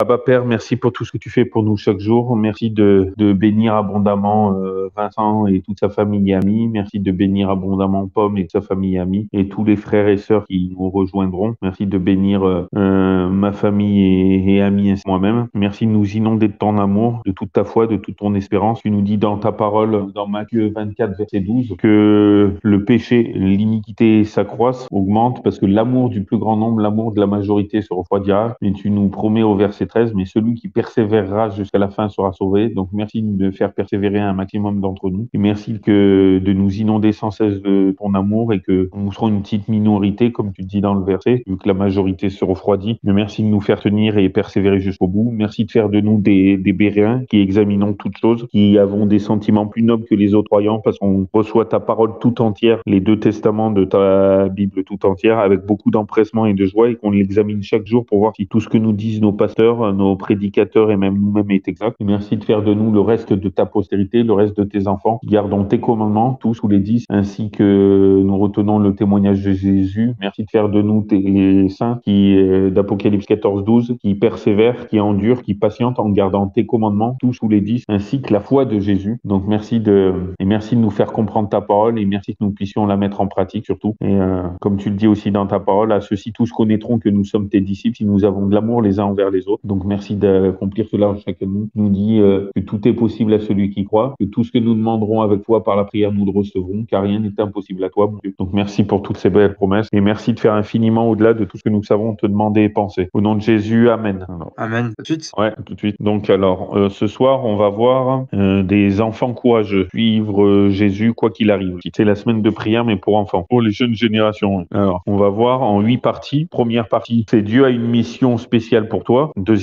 Abba Père, merci pour tout ce que tu fais pour nous chaque jour. Merci de, bénir abondamment euh, Vincent et toute sa famille et amis. Merci de bénir abondamment Pomme et sa famille et amis et tous les frères et sœurs qui nous rejoindront. Merci de bénir euh, euh, ma famille et, et amis ainsi que moi-même. Merci de nous inonder de ton amour, de toute ta foi, de toute ton espérance. Tu nous dis dans ta parole, dans Matthieu 24, verset 12, que le péché, l'iniquité s'accroissent, augmente parce que l'amour du plus grand nombre, l'amour de la majorité se refroidira. Et tu nous promets au verset 13, mais celui qui persévérera jusqu'à la fin sera sauvé. Donc merci de faire persévérer un maximum d'entre nous. Et merci de nous inonder sans cesse de ton amour et que nous serons une petite minorité, comme tu dis dans le verset, vu que la majorité se refroidit. Mais merci de nous faire tenir et persévérer jusqu'au bout. Merci de faire de nous des, des qui examinons toutes choses, qui avons des sentiments plus nobles que les autres croyants parce qu'on reçoit ta parole tout entière, les deux testaments de ta Bible tout entière avec beaucoup d'empressement et de joie et qu'on l'examine chaque jour pour voir si tout ce que nous disent nos pasteurs, nos prédicateurs et même nous-mêmes est exact. Et merci de faire de nous le reste de ta postérité, le reste de tes enfants. Gardons tes commandements, tous ou les dix, ainsi que nous retenons le témoignage de Jésus. Merci de faire de nous tes, saints qui, euh, d'Apocalypse 14, 12, qui persévèrent, qui endurent, qui patientent en gardant tes commandements, tous ou les dix, ainsi que la foi de Jésus. Donc merci de, et merci de nous faire comprendre ta parole et merci que nous puissions la mettre en pratique surtout. Et euh, comme tu le dis aussi dans ta parole, à ceux-ci tous connaîtront que nous sommes tes disciples si nous avons de l'amour les uns envers les autres. Donc merci d'accomplir cela en chacun de nous. Nous dis euh, que tout est possible à celui qui croit, que tout ce que nous demanderons avec toi par la prière, nous le recevrons, car rien n'est impossible à toi, mon Dieu. Donc merci pour toutes ces belles promesses et merci de faire infiniment au-delà de tout ce que nous savons te demander et penser. Au nom de Jésus, Amen. Alors, Amen. Tout de suite. Ouais, tout de suite. Donc alors, euh, ce soir, on va voir euh, des enfants courageux suivre euh, Jésus quoi qu'il arrive. C'est la semaine de prière, mais pour enfants, pour les jeunes générations. Alors, on va voir en huit parties. Première partie, c'est Dieu a une mission spéciale pour toi. Deuxième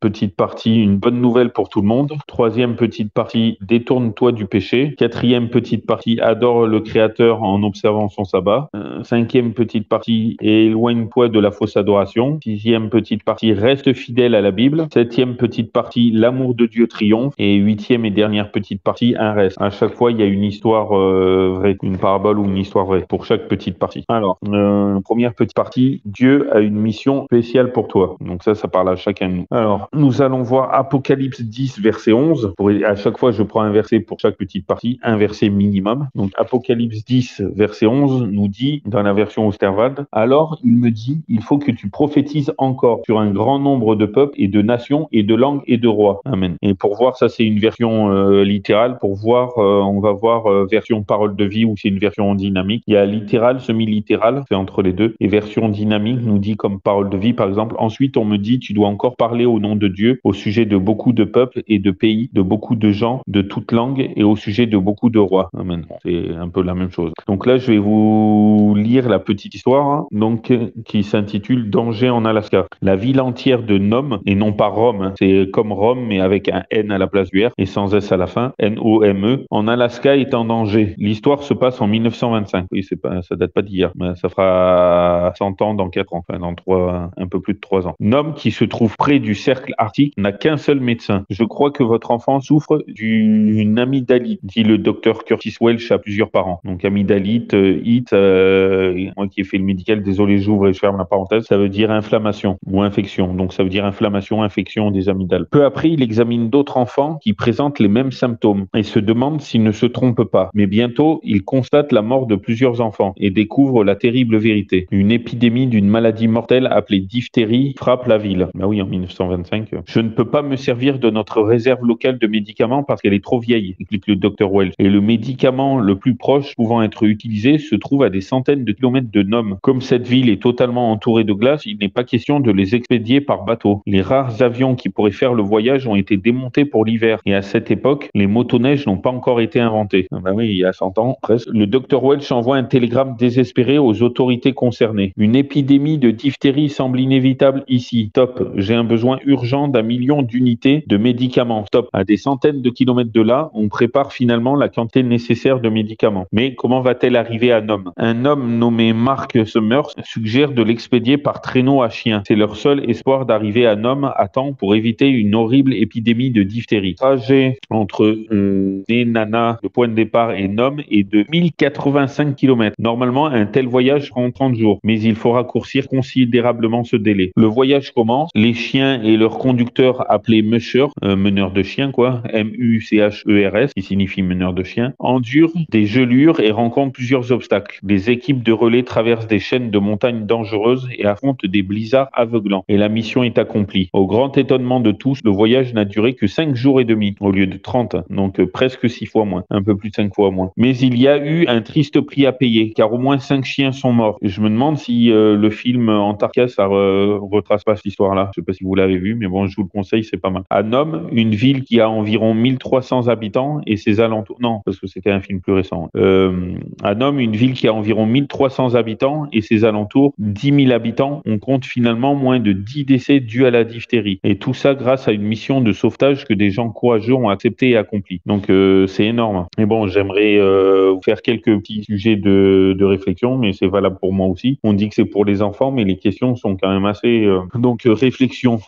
petite partie, une bonne nouvelle pour tout le monde. Troisième petite partie, détourne-toi du péché. Quatrième petite partie, adore le Créateur en observant son sabbat. Euh, cinquième petite partie, éloigne-toi de la fausse adoration. Sixième petite partie, reste fidèle à la Bible. Septième petite partie, l'amour de Dieu triomphe. Et huitième et dernière petite partie, un reste. À chaque fois, il y a une histoire euh, vraie, une parabole ou une histoire vraie pour chaque petite partie. Alors, euh, première petite partie, Dieu a une mission spéciale pour toi. Donc ça, ça parle à chacun de nous. Alors, nous allons voir Apocalypse 10, verset 11. Pour, à chaque fois, je prends un verset pour chaque petite partie, un verset minimum. Donc, Apocalypse 10, verset 11 nous dit, dans la version Osterwald, alors il me dit, il faut que tu prophétises encore sur un grand nombre de peuples et de nations et de langues et de rois. Amen. Et pour voir, ça c'est une version euh, littérale. Pour voir, euh, on va voir euh, version parole de vie ou c'est une version dynamique. Il y a littéral, semi-littéral, c'est entre les deux. Et version dynamique nous dit comme parole de vie, par exemple. Ensuite, on me dit, tu dois encore parler au nom de Dieu, au sujet de beaucoup de peuples et de pays, de beaucoup de gens, de toutes langues et au sujet de beaucoup de rois. Amen. C'est un peu la même chose. Donc là, je vais vous lire la petite histoire, hein, donc qui s'intitule Danger en Alaska. La ville entière de Nome, et non pas Rome, hein, c'est comme Rome, mais avec un N à la place du R et sans S à la fin, N-O-M-E, en Alaska est en danger. L'histoire se passe en 1925. Oui, c'est pas, ça date pas d'hier, mais ça fera 100 ans dans 4 ans, enfin dans 3, un peu plus de 3 ans. Nome, qui se trouve près du cercle arctique, n'a qu'un seul médecin. Je crois que votre enfant souffre d'une amygdalite, dit le docteur Curtis Welch à plusieurs parents. Donc amygdalite, euh, it, euh, moi qui ai fait le médical, désolé, j'ouvre et je ferme la parenthèse, ça veut dire inflammation ou infection. Donc ça veut dire inflammation, infection des amygdales. Peu après, il examine d'autres enfants qui présentent les mêmes symptômes et se demande s'il ne se trompe pas. Mais bientôt, il constate la mort de plusieurs enfants et découvre la terrible vérité. Une épidémie d'une maladie mortelle appelée diphtérie frappe la ville. Bah en 1925. Je ne peux pas me servir de notre réserve locale de médicaments parce qu'elle est trop vieille, explique le docteur Welch. Et le médicament le plus proche pouvant être utilisé se trouve à des centaines de kilomètres de Nome. Comme cette ville est totalement entourée de glace, il n'est pas question de les expédier par bateau. Les rares avions qui pourraient faire le voyage ont été démontés pour l'hiver. Et à cette époque, les motoneiges n'ont pas encore été inventés. Ah bah oui, il y a 100 ans presque. Le docteur Welch envoie un télégramme désespéré aux autorités concernées. Une épidémie de diphtérie semble inévitable ici. Top. J'ai un besoin urgent d'un million d'unités de médicaments. Stop. À des centaines de kilomètres de là, on prépare finalement la quantité nécessaire de médicaments. Mais comment va-t-elle arriver à Nome? Un homme nommé Mark Summers suggère de l'expédier par traîneau à chien. C'est leur seul espoir d'arriver à Nome à temps pour éviter une horrible épidémie de diphtérie. Trajet entre euh, Nana, le point de départ, et Nome est de 1085 km. Normalement, un tel voyage prend 30 jours, mais il faut raccourcir considérablement ce délai. Le voyage commence, les chiens et leurs conducteurs appelés mushers, euh, meneurs de chiens quoi, M-U-C-H-E-R-S, qui signifie meneur de chiens, endurent des gelures et rencontrent plusieurs obstacles. Les équipes de relais traversent des chaînes de montagnes dangereuses et affrontent des blizzards aveuglants. Et la mission est accomplie. Au grand étonnement de tous, le voyage n'a duré que 5 jours et demi au lieu de 30, donc euh, presque 6 fois moins, un peu plus de 5 fois moins. Mais il y a eu un triste prix à payer, car au moins 5 chiens sont morts. Je me demande si euh, le film Antarctica, ça retrace pas cette histoire-là. Je sais pas si vous l'avez vu, mais bon, je vous le conseille, c'est pas mal. À Nome, une ville qui a environ 1300 habitants et ses alentours. Non, parce que c'était un film plus récent. Euh, à Nome, une ville qui a environ 1300 habitants et ses alentours, 10 000 habitants, on compte finalement moins de 10 décès dus à la diphtérie. Et tout ça grâce à une mission de sauvetage que des gens courageux ont accepté et accompli. Donc euh, c'est énorme. Mais bon, j'aimerais euh, vous faire quelques petits sujets de, de réflexion, mais c'est valable pour moi aussi. On dit que c'est pour les enfants, mais les questions sont quand même assez. Euh, donc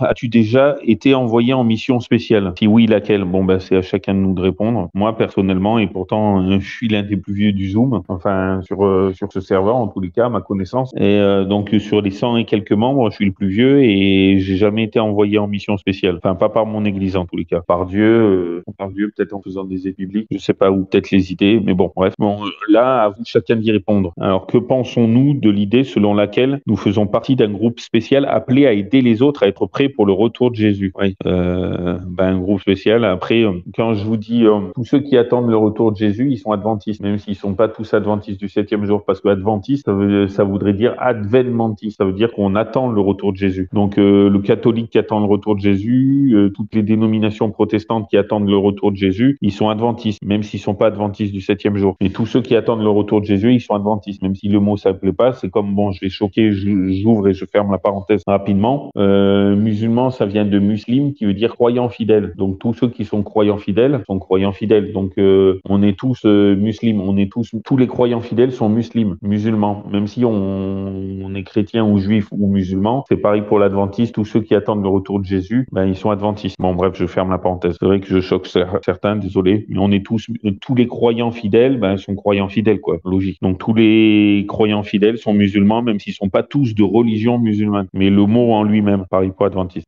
As-tu déjà été envoyé en mission spéciale? Si oui, laquelle? Bon, ben c'est à chacun de nous de répondre. Moi personnellement, et pourtant je suis l'un des plus vieux du Zoom, enfin sur sur ce serveur en tous les cas, ma connaissance. Et donc sur les 100 et quelques membres, je suis le plus vieux et j'ai jamais été envoyé en mission spéciale. Enfin pas par mon église en tous les cas, par Dieu, euh, par Dieu peut-être en faisant des études bibliques, je sais pas ou peut-être les idées, mais bon bref. Bon là à vous chacun d'y répondre. Alors que pensons-nous de l'idée selon laquelle nous faisons partie d'un groupe spécial appelé à aider les autres à être prêts pour le retour de Jésus Oui. Euh, ben un groupe spécial. Après euh, quand je vous dis euh, tous ceux qui attendent le retour de Jésus, ils sont adventistes, même s'ils sont pas tous adventistes du septième jour, parce que adventiste ça, ça voudrait dire adventiste, ça veut dire qu'on attend le retour de Jésus. Donc le catholique qui attend le retour de Jésus, toutes les dénominations protestantes qui attendent le retour de Jésus, ils sont adventistes, même s'ils sont pas adventistes du septième jour. Et tous ceux qui attendent le retour de Jésus, ils sont adventistes, même si le mot s'appelait pas. C'est comme bon, je vais choquer, j'ouvre et je ferme la parenthèse rapidement. Euh, musulman, ça vient de muslim, qui veut dire croyant fidèle. Donc tous ceux qui sont croyants fidèles sont croyants fidèles. Donc euh, on est tous euh, musulmans, on est tous tous les croyants fidèles sont musulmans, musulmans. Même si on, est chrétien ou juif ou musulman, c'est pareil pour l'adventiste. Tous ceux qui attendent le retour de Jésus, ben ils sont adventistes. Bon bref, je ferme la parenthèse. C'est vrai que je choque certains, désolé. Mais on est tous, tous les croyants fidèles, ben, sont croyants fidèles, quoi. Logique. Donc, tous les croyants fidèles sont musulmans, même s'ils sont pas tous de religion musulmane. Mais le mot en lui-même, pareil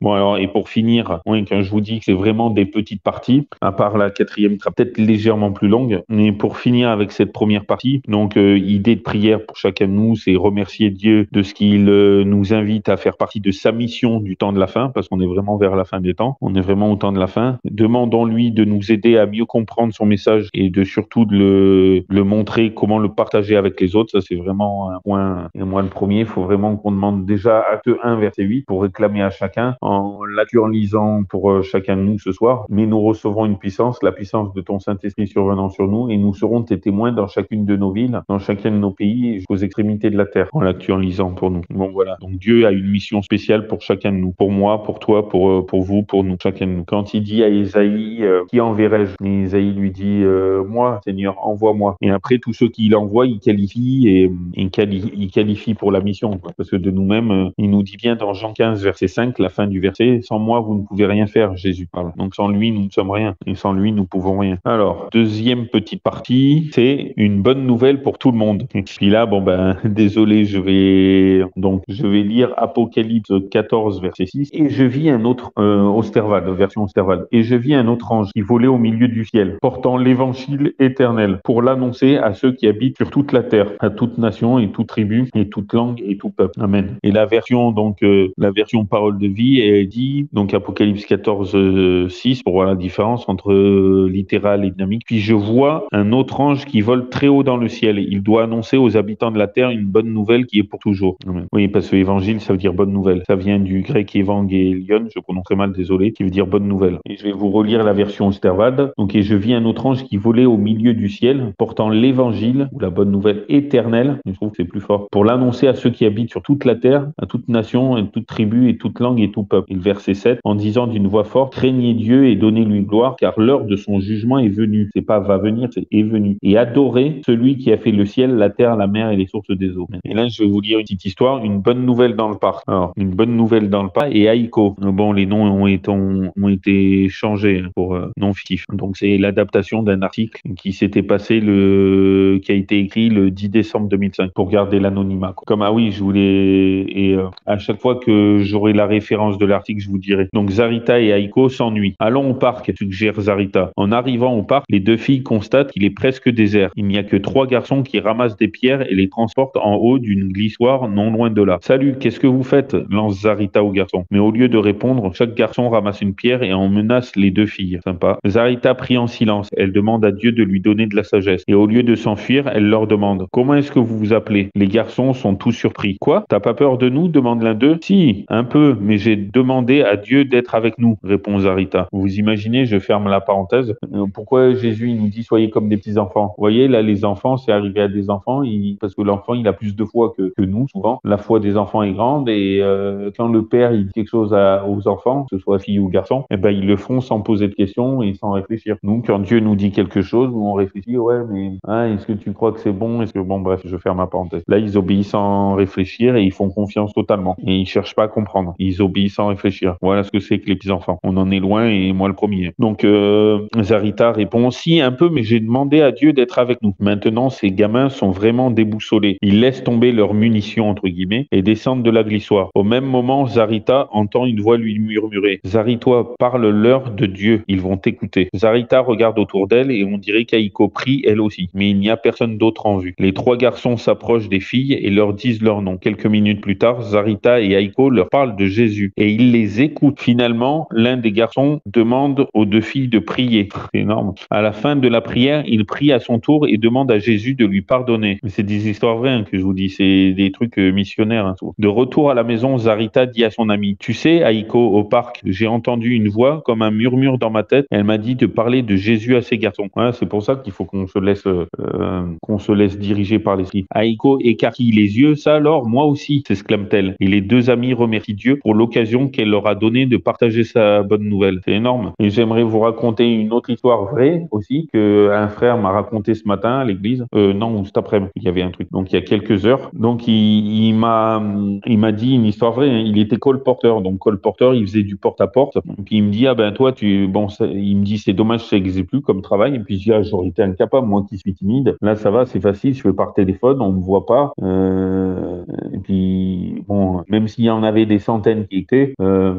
Bon, alors, et pour finir, quand je vous dis que c'est vraiment des petites parties, à part la quatrième, sera peut-être légèrement plus longue. Mais pour finir avec cette première partie, donc, euh, idée de prière pour chacun de nous, c'est remercier Dieu de ce qu'il euh, nous invite à faire partie de sa mission du temps de la fin, parce qu'on est vraiment vers la fin des temps. On est vraiment au temps de la fin. Demandons-lui de nous aider à mieux comprendre son message et de surtout de le, le montrer, comment le partager avec les autres. Ça, c'est vraiment un point. Et moi, le premier, il faut vraiment qu'on demande déjà acte 1, verset 8, pour réclamer à chacun, en lisant pour euh, chacun de nous ce soir. Mais nous recevons une puissance, la puissance de ton Saint-Esprit survenant sur nous, et nous serons tes témoins dans chacune de nos villes, dans chacun de nos pays, jusqu'aux extrémités de la terre, en l'actualisant pour nous. Bon, voilà. Donc Dieu a une mission spéciale pour chacun de nous, pour moi, pour toi, pour, euh, pour vous, pour nous, chacun de nous. Quand il dit à Isaïe, euh, qui enverrai-je? Isaïe lui dit, moi, Seigneur, envoie-moi. Et après, tous ceux qu'il envoie, il qualifie et il qualifie, pour la mission. Parce que de nous-mêmes, il nous dit bien dans Jean 15, verset 5, la fin du verset, sans moi, vous ne pouvez rien faire, Jésus parle. Donc sans lui, nous ne sommes rien. Et sans lui, nous pouvons rien. Alors, deuxième petite partie, c'est une bonne nouvelle pour tout le monde. Et puis là, bon ben, désolé, je vais donc je vais lire Apocalypse 14, verset 6. Et je vis un autre, euh, Osterwald, version Osterwald. Et je vis un autre ange qui volait au milieu du ciel, portant l'évangile éternel pour l'annoncer à ceux qui habitent sur toute la terre, à toute nation et toute tribu et toute langue et tout peuple. Amen. Et la version donc euh, la version parole de vie est dit donc Apocalypse 14 6 pour voir la différence entre euh, littéral et dynamique. Puis je vois un autre ange qui vole très haut dans le ciel. Il doit annoncer aux habitants de la terre une bonne nouvelle qui est pour toujours. Oui, parce que évangile ça veut dire bonne nouvelle. Ça vient du grec évangélion, je prononcerai mal, désolé, qui veut dire bonne nouvelle. Et je vais vous relire la version Osterwald. Donc et je vis un autre ange qui volait au milieu du ciel, portant l'évangile ou la bonne nouvelle éternelle. Je trouve que c'est plus fort pour l'annoncer à ceux qui habitent sur toute la terre, à toute nation, et toute tribu et toute langue et tout peuple. Et le verset 7, en disant d'une voix forte, craignez Dieu et donnez-lui gloire, car l'heure de son jugement est venue. C'est pas va venir, c'est est venu. Et adorez celui qui a fait le ciel, la terre, la mer et les sources des eaux. Et là, je vais vous lire une petite histoire, une bonne nouvelle dans le parc. Alors, une bonne nouvelle dans le parc et Aiko. Bon, les noms ont été, ont, été changés hein, pour euh, non fictif. Donc, c'est l'adaptation d'un article qui s'était passé le, qui a été écrit le 10 décembre 2005 pour garder l'anonymat. Comme ah oui, je voulais et euh, à chaque fois que j'aurai la référence de l'article, je vous dirai. Donc Zarita et Aiko s'ennuient. Allons au parc, suggère Zarita. En arrivant au parc, les deux filles constatent qu'il est presque désert. Il n'y a que trois garçons qui ramassent des pierres et les transportent en haut d'une glissoire non loin de là. Salut, qu'est-ce que vous faites? lance Zarita au garçon. Mais au lieu de répondre, chaque garçon ramasse une pierre et en menace les deux filles. Sympa. Zarita prie en silence. Elle demande à Dieu de lui donner de la sagesse. Et au lieu de s'enfuir, elle leur demande Comment est-ce que vous vous appelez? Les garçons sont tous surpris. Quoi? T'as pas peur de nous? demande l'un d'eux. Si, un peu, mais j'ai demandé à Dieu d'être avec nous, répond Zarita. Vous imaginez, je ferme la parenthèse. Euh, pourquoi Jésus nous dit soyez comme des petits enfants Vous voyez, là, les enfants, c'est arrivé à des enfants, parce que l'enfant, il a plus de foi que, nous, souvent. La foi des enfants est grande, et euh, quand le père, il dit quelque chose aux enfants, que ce soit fille ou garçon, eh ben, ils le font sans poser de questions et sans réfléchir. Nous, quand Dieu nous dit quelque chose, on réfléchit, ouais, mais hein, est-ce que tu crois que c'est bon? Est-ce que, bon, bref, je ferme ma parenthèse. Là, ils obéissent sans réfléchir et ils font confiance totalement. Et ils cherchent pas à comprendre. Ils obéissent sans réfléchir. Voilà ce que c'est que les petits enfants. On en est loin et moi le premier. Donc, euh, Zarita répond, si, un peu, mais j'ai demandé à Dieu d'être avec nous. Maintenant, ces gamins sont vraiment déboussolés. Ils laissent tomber leurs munitions, entre guillemets, et descendent de la glissoire. Au même moment, Zarita entend une voix lui murmurer Zarita, parle-leur de Dieu, ils vont t'écouter. Zarita regarde autour d'elle et on dirait qu'Aiko prie elle aussi, mais il n'y a personne d'autre en vue. Les trois garçons s'approchent des filles et leur disent leur nom. Quelques minutes plus tard, Zarita et Aiko leur parlent de Jésus et ils les écoutent. Finalement, l'un des garçons demande aux deux filles de prier. C'est énorme. À la fin de la prière, il prie à son tour et demande à Jésus de lui pardonner. C'est des histoires vraies hein, que je vous dis, c'est des trucs euh, missionnaires. Hein, de retour à la maison, Zarita dit à son ami Tu sais, Aiko, au parc, j'ai entendu une voix comme un murmure dans ma tête. Elle m'a dit de parler de Jésus à ses garçons. c'est pour ça qu'il faut qu'on se laisse euh, qu'on se laisse diriger par l'esprit. Aiko écarquille les yeux. Ça alors, moi aussi, s'exclame-t-elle. Et les deux amis remercient Dieu pour l'occasion qu'elle leur a donnée de partager sa bonne nouvelle. C'est énorme. Et j'aimerais vous raconter une autre histoire vraie aussi que un frère m'a raconté ce matin à l'église. Euh, non, cet après-midi, il y avait un truc. Donc il y a quelques heures. Donc il, m'a il m'a dit une histoire vraie. Hein. Il était colporteur. Donc colporteur, il faisait du porte-à-porte. Puis il me dit ah ben toi tu bon il me dit c'est dommage ça n'existe plus comme travail. Et puis je dis ah j'aurais été incapable moi qui suis timide. Là ça va c'est facile. Je fais par téléphone, on me voit pas. Euh, et puis bon même s'il y en avait des centaines qui étaient, euh,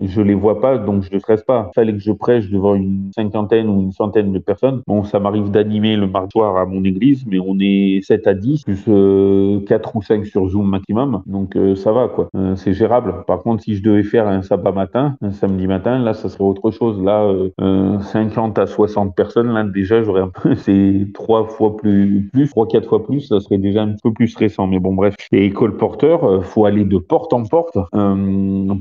je les vois pas donc je ne stresse pas. Il fallait que je prêche devant une cinquantaine ou une centaine de personnes. Bon ça m'arrive d'animer le mardi soir à mon église, mais on est 7 à 10 plus euh, 4 ou 5 sur Zoom maximum. Donc euh, ça va quoi. Euh, c'est gérable. Par contre si je devais faire un sabbat matin, un samedi matin, là ça serait autre chose. Là 50 à 60 personnes, là déjà j'aurais un peu c'est trois fois plus plus, trois quatre fois plus, ça serait déjà un peu plus stressant. Mais bon bref. Et colporteur, faut aller de porte en porte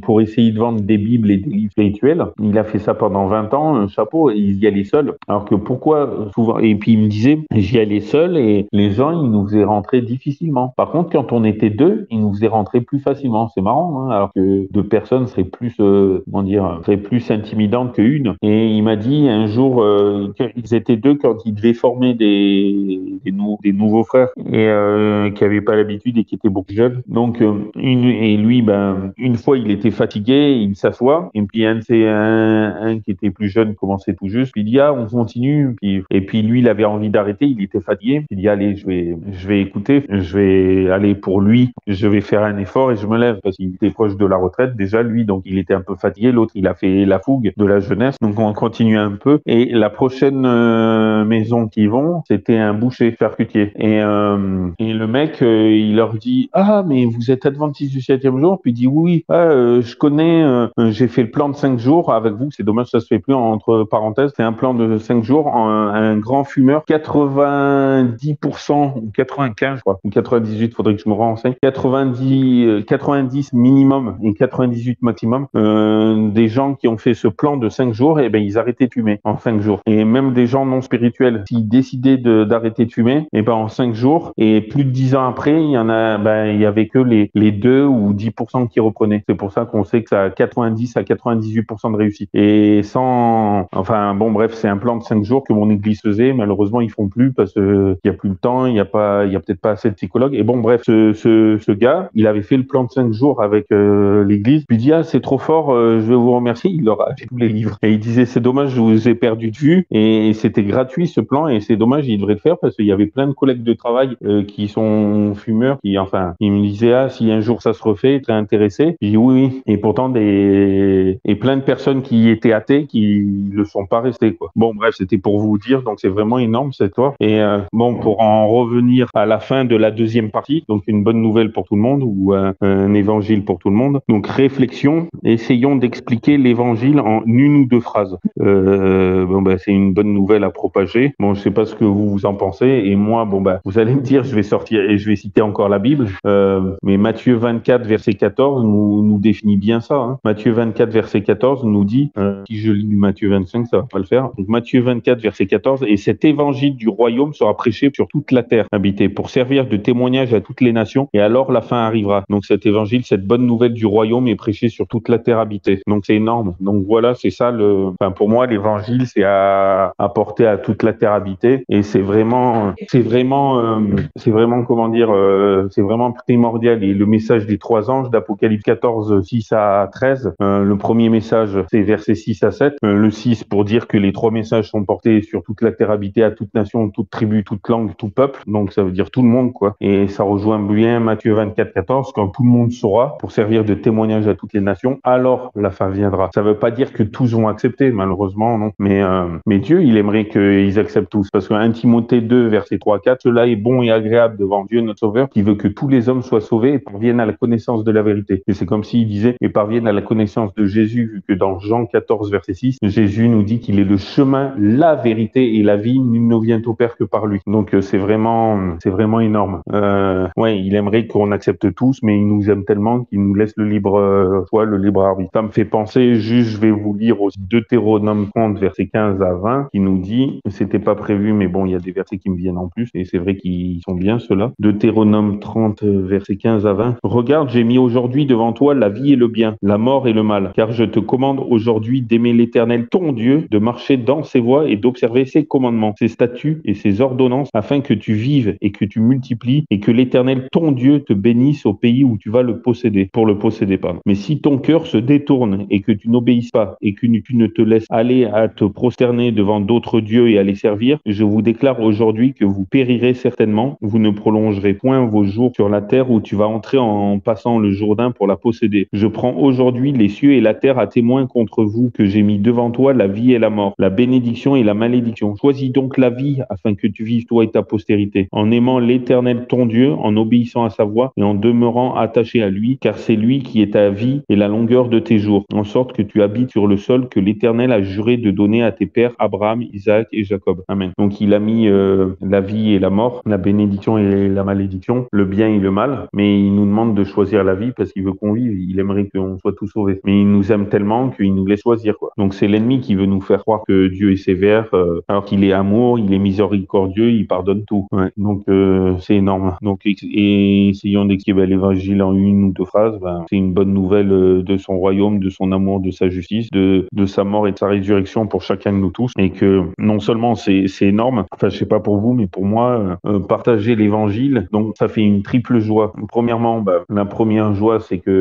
pour essayer de vendre des bibles et des livres spirituels. Il a fait ça pendant 20 ans, un chapeau, et il y allait seul. Alors que pourquoi souvent Et puis il me disait, j'y allais seul et les gens, ils nous faisaient rentrer difficilement. Par contre, quand on était deux, ils nous faisaient rentrer plus facilement. C'est marrant, hein alors que deux personnes seraient plus, euh, comment dire, seraient plus intimidantes qu'une. Et il m'a dit un jour, euh, qu'ils étaient deux quand ils devaient former des, des, des nouveaux frères et euh, qui n'avaient pas l'habitude et qui étaient beaucoup jeunes. Donc, euh, une, et lui, ben, une fois, il était fatigué, il s'assoit. Et puis un, qui était plus jeune commençait tout juste. Puis il dit ah, on continue. Et puis lui, il avait envie d'arrêter, il était fatigué. Il dit allez, je vais, je vais écouter, je vais aller pour lui, je vais faire un effort et je me lève parce qu'il était proche de la retraite déjà lui, donc il était un peu fatigué. L'autre, il a fait la fougue de la jeunesse, donc on continue un peu. Et la prochaine euh, maison qu'ils vont, c'était un boucher charcutier. Et, euh, le mec, euh, il leur dit ah mais vous êtes adventiste du septième jour, puis il dit oui, ah, je connais, j'ai fait le plan de cinq jours avec vous. C'est dommage, ça se fait plus entre parenthèses. C'est un plan de cinq jours, un, un grand fumeur, 90% ou 95, je crois, ou 98, faudrait que je me renseigne. 90, 90 minimum et 98 maximum. Euh, des gens qui ont fait ce plan de 5 jours, et eh ben ils arrêtaient de fumer en 5 jours. Et même des gens non spirituels, s'ils décidaient d'arrêter de, fumer, et eh ben en 5 jours et plus de 10 ans après, il y en a, ben il y avait que les les 2 ou 10% qui reprenaient. C'est pour ça qu'on sait que ça a 90 à 98% de réussite. Et sans, enfin bon bref, c'est un plan de 5 jours que mon église faisait. Malheureusement, ils font plus parce qu'il y a plus le temps, il y a pas, il y a peut-être pas assez de psychologues. Et bon bref, ce, ce, ce gars, il avait fait le plan de 5 jours avec euh, l'église. Puis il dit ah c'est trop fort, euh, je vais vous remercier. Il leur a fait tous les livres. Et il disait c'est dommage, je vous ai perdu de vue. Et c'était gratuit ce plan et c'est dommage, il devrait le faire parce qu'il y avait plein de collègues de travail euh, qui sont fumeurs, qui enfin, il me disait ah si un jour ça se refait, très intéressé. Dis oui. Et pourtant, des et plein de personnes qui étaient athées qui le sont pas restés quoi. Bon, bref, c'était pour vous dire. Donc c'est vraiment énorme cette histoire. Et euh, bon, pour en revenir à la fin de la deuxième partie, donc une bonne nouvelle pour tout le monde ou un, un évangile pour tout le monde. Donc réflexion. Essayons d'expliquer l'évangile en une ou deux phrases. Euh, bon, ben, c'est une bonne nouvelle à propager. Bon, je sais pas ce que vous vous en pensez. Et moi, bon, ben, vous allez me dire, je vais sortir et je vais citer encore la Bible. Euh, mais Matthieu 24, verset 14 nous, nous définit bien ça. Hein. Matthieu 24, verset 14 nous dit, euh, si je lis Matthieu 25, ça va pas le faire. Donc, Matthieu 24, verset 14, et cet évangile du royaume sera prêché sur toute la terre habitée pour servir de témoignage à toutes les nations. Et alors la fin arrivera. Donc cet évangile, cette bonne nouvelle du royaume est prêchée sur toute la terre habitée. Donc c'est énorme. Donc voilà, c'est ça le. Enfin, pour moi, l'évangile, c'est à apporter à toute la terre habitée. Et c'est vraiment, c'est vraiment, euh, c'est vraiment comment dire, euh, c'est vraiment primordial. Et le message des trois anges d'Apocalypse 14, 6 à 13. euh, le premier message, c'est verset 6 à 7. Euh, le 6 pour dire que les trois messages sont portés sur toute la terre habitée, à toute nation, toute tribu, toute langue, tout peuple. Donc ça veut dire tout le monde, quoi. Et ça rejoint bien Matthieu 24, 14, quand tout le monde saura, pour servir de témoignage à toutes les nations, alors la fin viendra. Ça veut pas dire que tous vont accepter, malheureusement, non. Mais, euh, mais Dieu, il aimerait qu'ils acceptent tous. Parce que 1 Timothée 2, verset 3 à 4, cela est bon et agréable devant Dieu, notre Sauveur, qui veut que tous les hommes soient sauvés et parviennent à la connaissance de la vérité. Et c'est comme s'il disait, et parviennent à la connaissance de Jésus, vu que dans Jean 14, verset 6, Jésus nous dit qu'il est le chemin, la vérité et la vie. Ne vient au Père que par lui. Donc euh, c'est vraiment, c'est vraiment énorme. Euh, ouais, il aimerait qu'on accepte tous, mais il nous aime tellement qu'il nous laisse le libre euh, choix, le libre arbitre. Ça me fait penser, juste, je vais vous lire aussi Deutéronome 30, verset 15 à 20, qui nous dit, c'était pas prévu, mais bon, il y a des versets qui me viennent en plus, et c'est vrai qu'ils sont bien ceux-là. Deutéronome 30, verset 15 à 20. Regarde, j'ai mis aujourd'hui devant toi la vie et le bien, la mort et le mal, car je te commande aujourd'hui d'aimer l'Éternel, ton Dieu, de marcher dans ses voies et d'observer ses commandements, ses statuts et ses ordonnances, afin que tu vives et que tu multiplies, et que l'Éternel, ton Dieu, te bénisse au pays où tu vas le posséder, pour le posséder, pardon. Mais si ton cœur se détourne et que tu n'obéisses pas, et que tu ne te laisses aller à te prosterner devant d'autres dieux et à les servir, je vous déclare aujourd'hui que vous périrez certainement, vous ne prolongerez point vos jours sur la terre où tu vas entrer en passant le Jourdain pour la posséder. Je prends aujourd'hui les cieux et la terre à témoin contre vous que j'ai mis devant toi la vie et la mort, la bénédiction et la malédiction. Choisis donc la vie afin que tu vives toi et ta postérité, en aimant l'Éternel ton Dieu, en obéissant à sa voix et en demeurant attaché à lui, car c'est lui qui est ta vie et la longueur de tes jours, en sorte que tu habites sur le sol que l'Éternel a juré de donner à tes pères Abraham, Isaac et Jacob. Amen. Donc il a mis euh, la vie et la mort, la bénédiction et la malédiction, le bien et le mal, mais il nous demande de choisir la vie parce qu'il veut qu'on vive, il aimerait qu'on soit tous sauvés. Mais il nous aime tellement qu'il nous laisse choisir. Quoi. Donc c'est l'ennemi qui veut nous faire croire que Dieu est sévère, euh, alors qu'il est amour, il est miséricordieux, il pardonne tout. Donc euh, c'est énorme. Donc et essayons d'expliquer ben, l'évangile en une ou deux phrases. Ben, c'est une bonne nouvelle euh, de son royaume, de son amour, de sa justice, de, sa mort et de sa résurrection pour chacun de nous tous. Et que non seulement c'est énorme, enfin je sais pas pour vous, mais pour moi, partager l'évangile, donc ça fait une triple joie. Premièrement, ben, la première joie, c'est que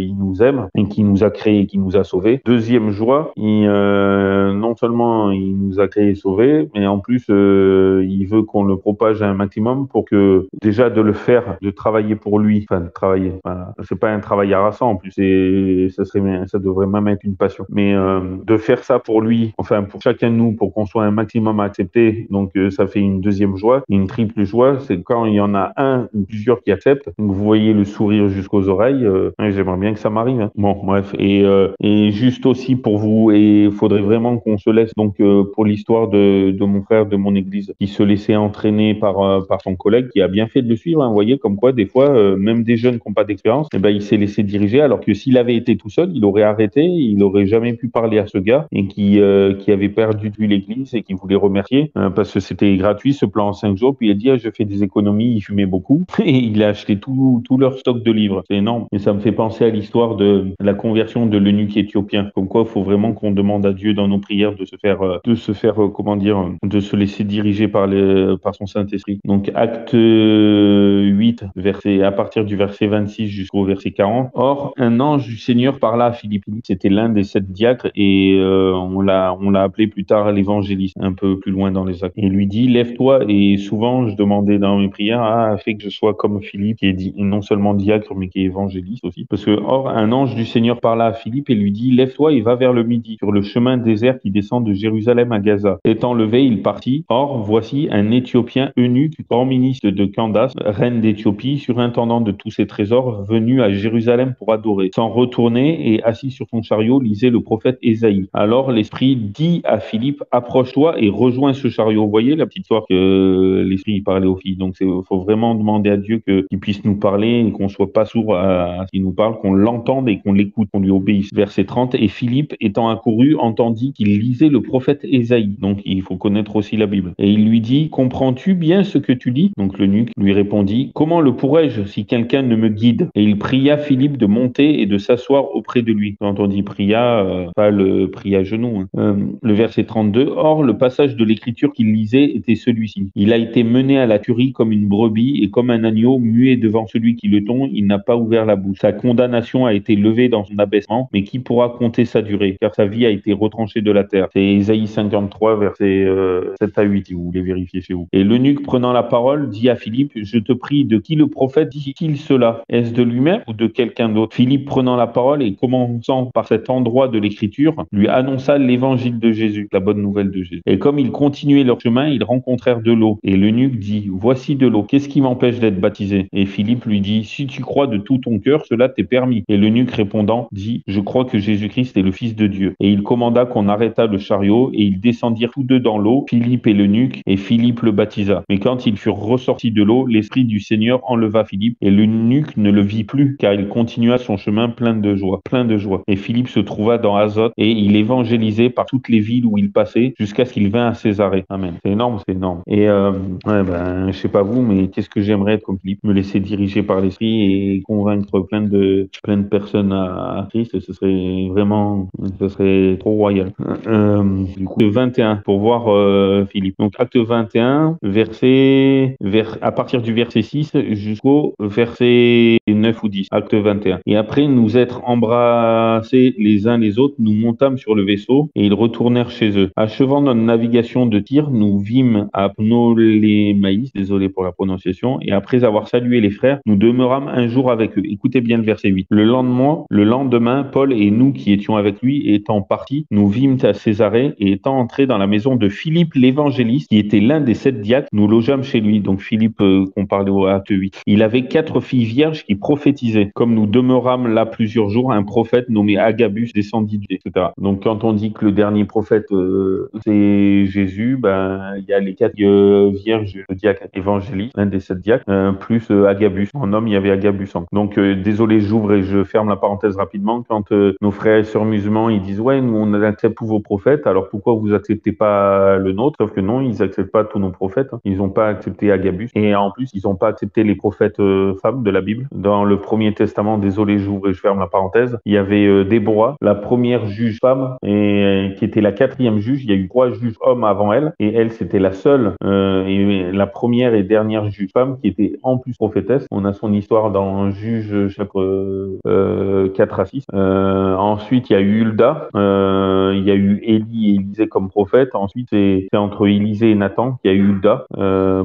il nous aime et qu'il nous a créé et qu'il nous a sauvés. Deuxième joie, il, euh, non seulement il nous a créé et sauvés, mais en plus euh, il veut qu'on le propage un maximum pour que déjà de le faire, de travailler pour lui, enfin de travailler. Voilà. C'est pas un travail harassant en plus, c'est ça serait, ça devrait même être une passion. Mais euh, de faire ça pour lui, enfin pour chacun de nous, pour qu'on soit un maximum accepté, donc euh, ça fait une deuxième joie, une triple joie, c'est quand il y en a un ou plusieurs qui acceptent. Vous voyez le sourire jusqu'aux oreilles. Euh, J'aimerais bien que ça m'arrive. Hein. Bon, bref, et euh, et juste aussi pour vous, il faudrait vraiment qu'on se laisse donc euh, pour l'histoire de, mon frère de mon église qui se laissait entraîner par euh, son collègue qui a bien fait de le suivre. Hein. Vous voyez comme quoi des fois même des jeunes qui n'ont pas d'expérience, eh ben il s'est laissé diriger alors que s'il avait été tout seul, il aurait arrêté, il aurait jamais pu parler à ce gars et qui avait perdu de vue l'église et qui voulait remercier euh, parce que c'était gratuit ce plan en cinq jours. Puis il a dit ah, je fais des économies, il fumait beaucoup et il a acheté tout leur stock de livres. C'est énorme. Fait penser à l'histoire de la conversion de l'eunuque éthiopien. Comme quoi, il faut vraiment qu'on demande à Dieu dans nos prières de se faire, euh, de se faire, euh, comment dire, de se laisser diriger par les, par son Saint-Esprit. Donc, acte 8, verset, à partir du verset 26 jusqu'au verset 40. Or, un ange du Seigneur parla à Philippe. C'était l'un des sept diacres et euh, on l'a, on l'a appelé plus tard l'évangéliste, un peu plus loin dans les actes. Il lui dit, lève-toi. Et souvent, je demandais dans mes prières, ah, fait que je sois comme Philippe, qui est dit, non seulement diacre, mais qui est évangéliste Parce que, or, un ange du Seigneur parla à Philippe et lui dit, lève-toi et va vers le midi, sur le chemin désert qui descend de Jérusalem à Gaza. Étant levé, il partit. Or, voici un Éthiopien eunuque, hors ministre de Candace, reine d'Éthiopie, surintendant de tous ses trésors, venu à Jérusalem pour adorer. Sans retourner et assis sur son chariot, lisait le prophète Ésaïe. Alors l'Esprit dit à Philippe, approche-toi et rejoins ce chariot. Vous voyez la petite histoire que l'Esprit parlait aux filles. Donc il faut vraiment demander à Dieu qu'il puisse nous parler et qu'on soit pas sourd à, nous parle, qu'on l'entende et qu'on l'écoute, qu'on lui obéisse. Verset 30. Et Philippe, étant accouru, entendit qu'il lisait le prophète Ésaïe. Donc il faut connaître aussi la Bible. Et il lui dit, comprends-tu bien ce que tu lis Donc le nuque lui répondit, comment le pourrais-je si quelqu'un ne me guide? Et il pria Philippe de monter et de s'asseoir auprès de lui. Quand on dit pria, euh, pas le pria à genoux. Hein. Euh, le verset 32, or le passage de l'écriture qu'il lisait était celui-ci. Il a été mené à la tuerie comme une brebis et comme un agneau muet devant celui qui le tond, il n'a pas ouvert la bouche. Sa condamnation a été levée dans son abaissement, mais qui pourra compter sa durée Car sa vie a été retranchée de la terre. C'est Isaïe 53, verset 7 euh, à 8, si vous voulez vérifier chez vous. Et l'eunuque prenant la parole dit à Philippe, je te prie, de qui le prophète dit-il cela? Est-ce de lui-même ou de quelqu'un d'autre? Philippe prenant la parole et commençant par cet endroit de l'écriture, lui annonça l'évangile de Jésus, la bonne nouvelle de Jésus. Et comme ils continuaient leur chemin, ils rencontrèrent de l'eau. Et l'eunuque dit, voici de l'eau, qu'est-ce qui m'empêche d'être baptisé? Et Philippe lui dit, si tu crois de tout ton cœur, cela t'est permis. Et l'eunuque répondant, dit, je crois que Jésus-Christ est le Fils de Dieu. Et il commanda qu'on arrêta le chariot, et ils descendirent tous deux dans l'eau, Philippe et l'eunuque, et Philippe le baptisa. Mais quand ils furent ressortis de l'eau, l'Esprit du Seigneur enleva Philippe, et l'eunuque ne le vit plus, car il continua son chemin plein de joie, plein de joie. Et Philippe se trouva dans Azote, et il évangélisait par toutes les villes où il passait, jusqu'à ce qu'il vint à Césarée. Amen. C'est énorme, c'est énorme. Et euh, ben, je sais pas vous, mais qu'est-ce que j'aimerais être comme Philippe, me laisser diriger par l'Esprit et convaincre plein de plein de personnes à, Christ, ce serait vraiment, ce serait trop royal. Euh, du coup, 21 pour voir euh, Philippe. Donc acte 21, verset, vers, à partir du verset 6 jusqu'au verset 9 ou 10, acte 21. Et après nous être embrassés les uns les autres, nous montâmes sur le vaisseau et ils retournèrent chez eux. Achevant notre navigation de tir, nous vîmes à Pnolémaïs, désolé pour la prononciation, et après avoir salué les frères, nous demeurâmes un jour avec eux. Écoutez bien le verset 8. Le lendemain, le lendemain, Paul et nous qui étions avec lui étant partis, nous vîmes à Césarée et étant entrés dans la maison de Philippe l'évangéliste, qui était l'un des sept diacres, nous logeâmes chez lui. Donc Philippe, euh, qu'on parlait au acte 8. Il avait quatre filles vierges qui prophétisaient. Comme nous demeurâmes là plusieurs jours, un prophète nommé Agabus descendit, etc. Donc quand on dit que le dernier prophète euh, c'est Jésus, ben il y a les quatre euh, vierges diacres évangélistes, l'un des sept diacres, plus Agabus. En homme, il y avait Agabus. Donc désolé, j'ouvre et je ferme la parenthèse rapidement. Quand nos frères et sœurs musulmans ils disent ouais, nous on accepte tous vos prophètes, alors pourquoi vous acceptez pas le nôtre? Sauf que non, ils acceptent pas tous nos prophètes. Hein. Ils n'ont pas accepté Agabus et en plus ils n'ont pas accepté les prophètes femmes de la Bible. Dans le Premier Testament, désolé, j'ouvre et je ferme la parenthèse, il y avait euh, Déborah, la première juge femme, et euh, qui était la quatrième juge. Il y a eu trois juges hommes avant elle, et elle, c'était la seule euh, et la première et dernière juge femme qui était en plus prophétesse. On a son histoire dans Juge chapitre euh, 4 à 6. Euh, ensuite, il y a eu Hulda, euh, il y a eu Élie et Élisée comme prophète. Ensuite, c'est entre Élisée et Nathan qu'il y a eu Hulda,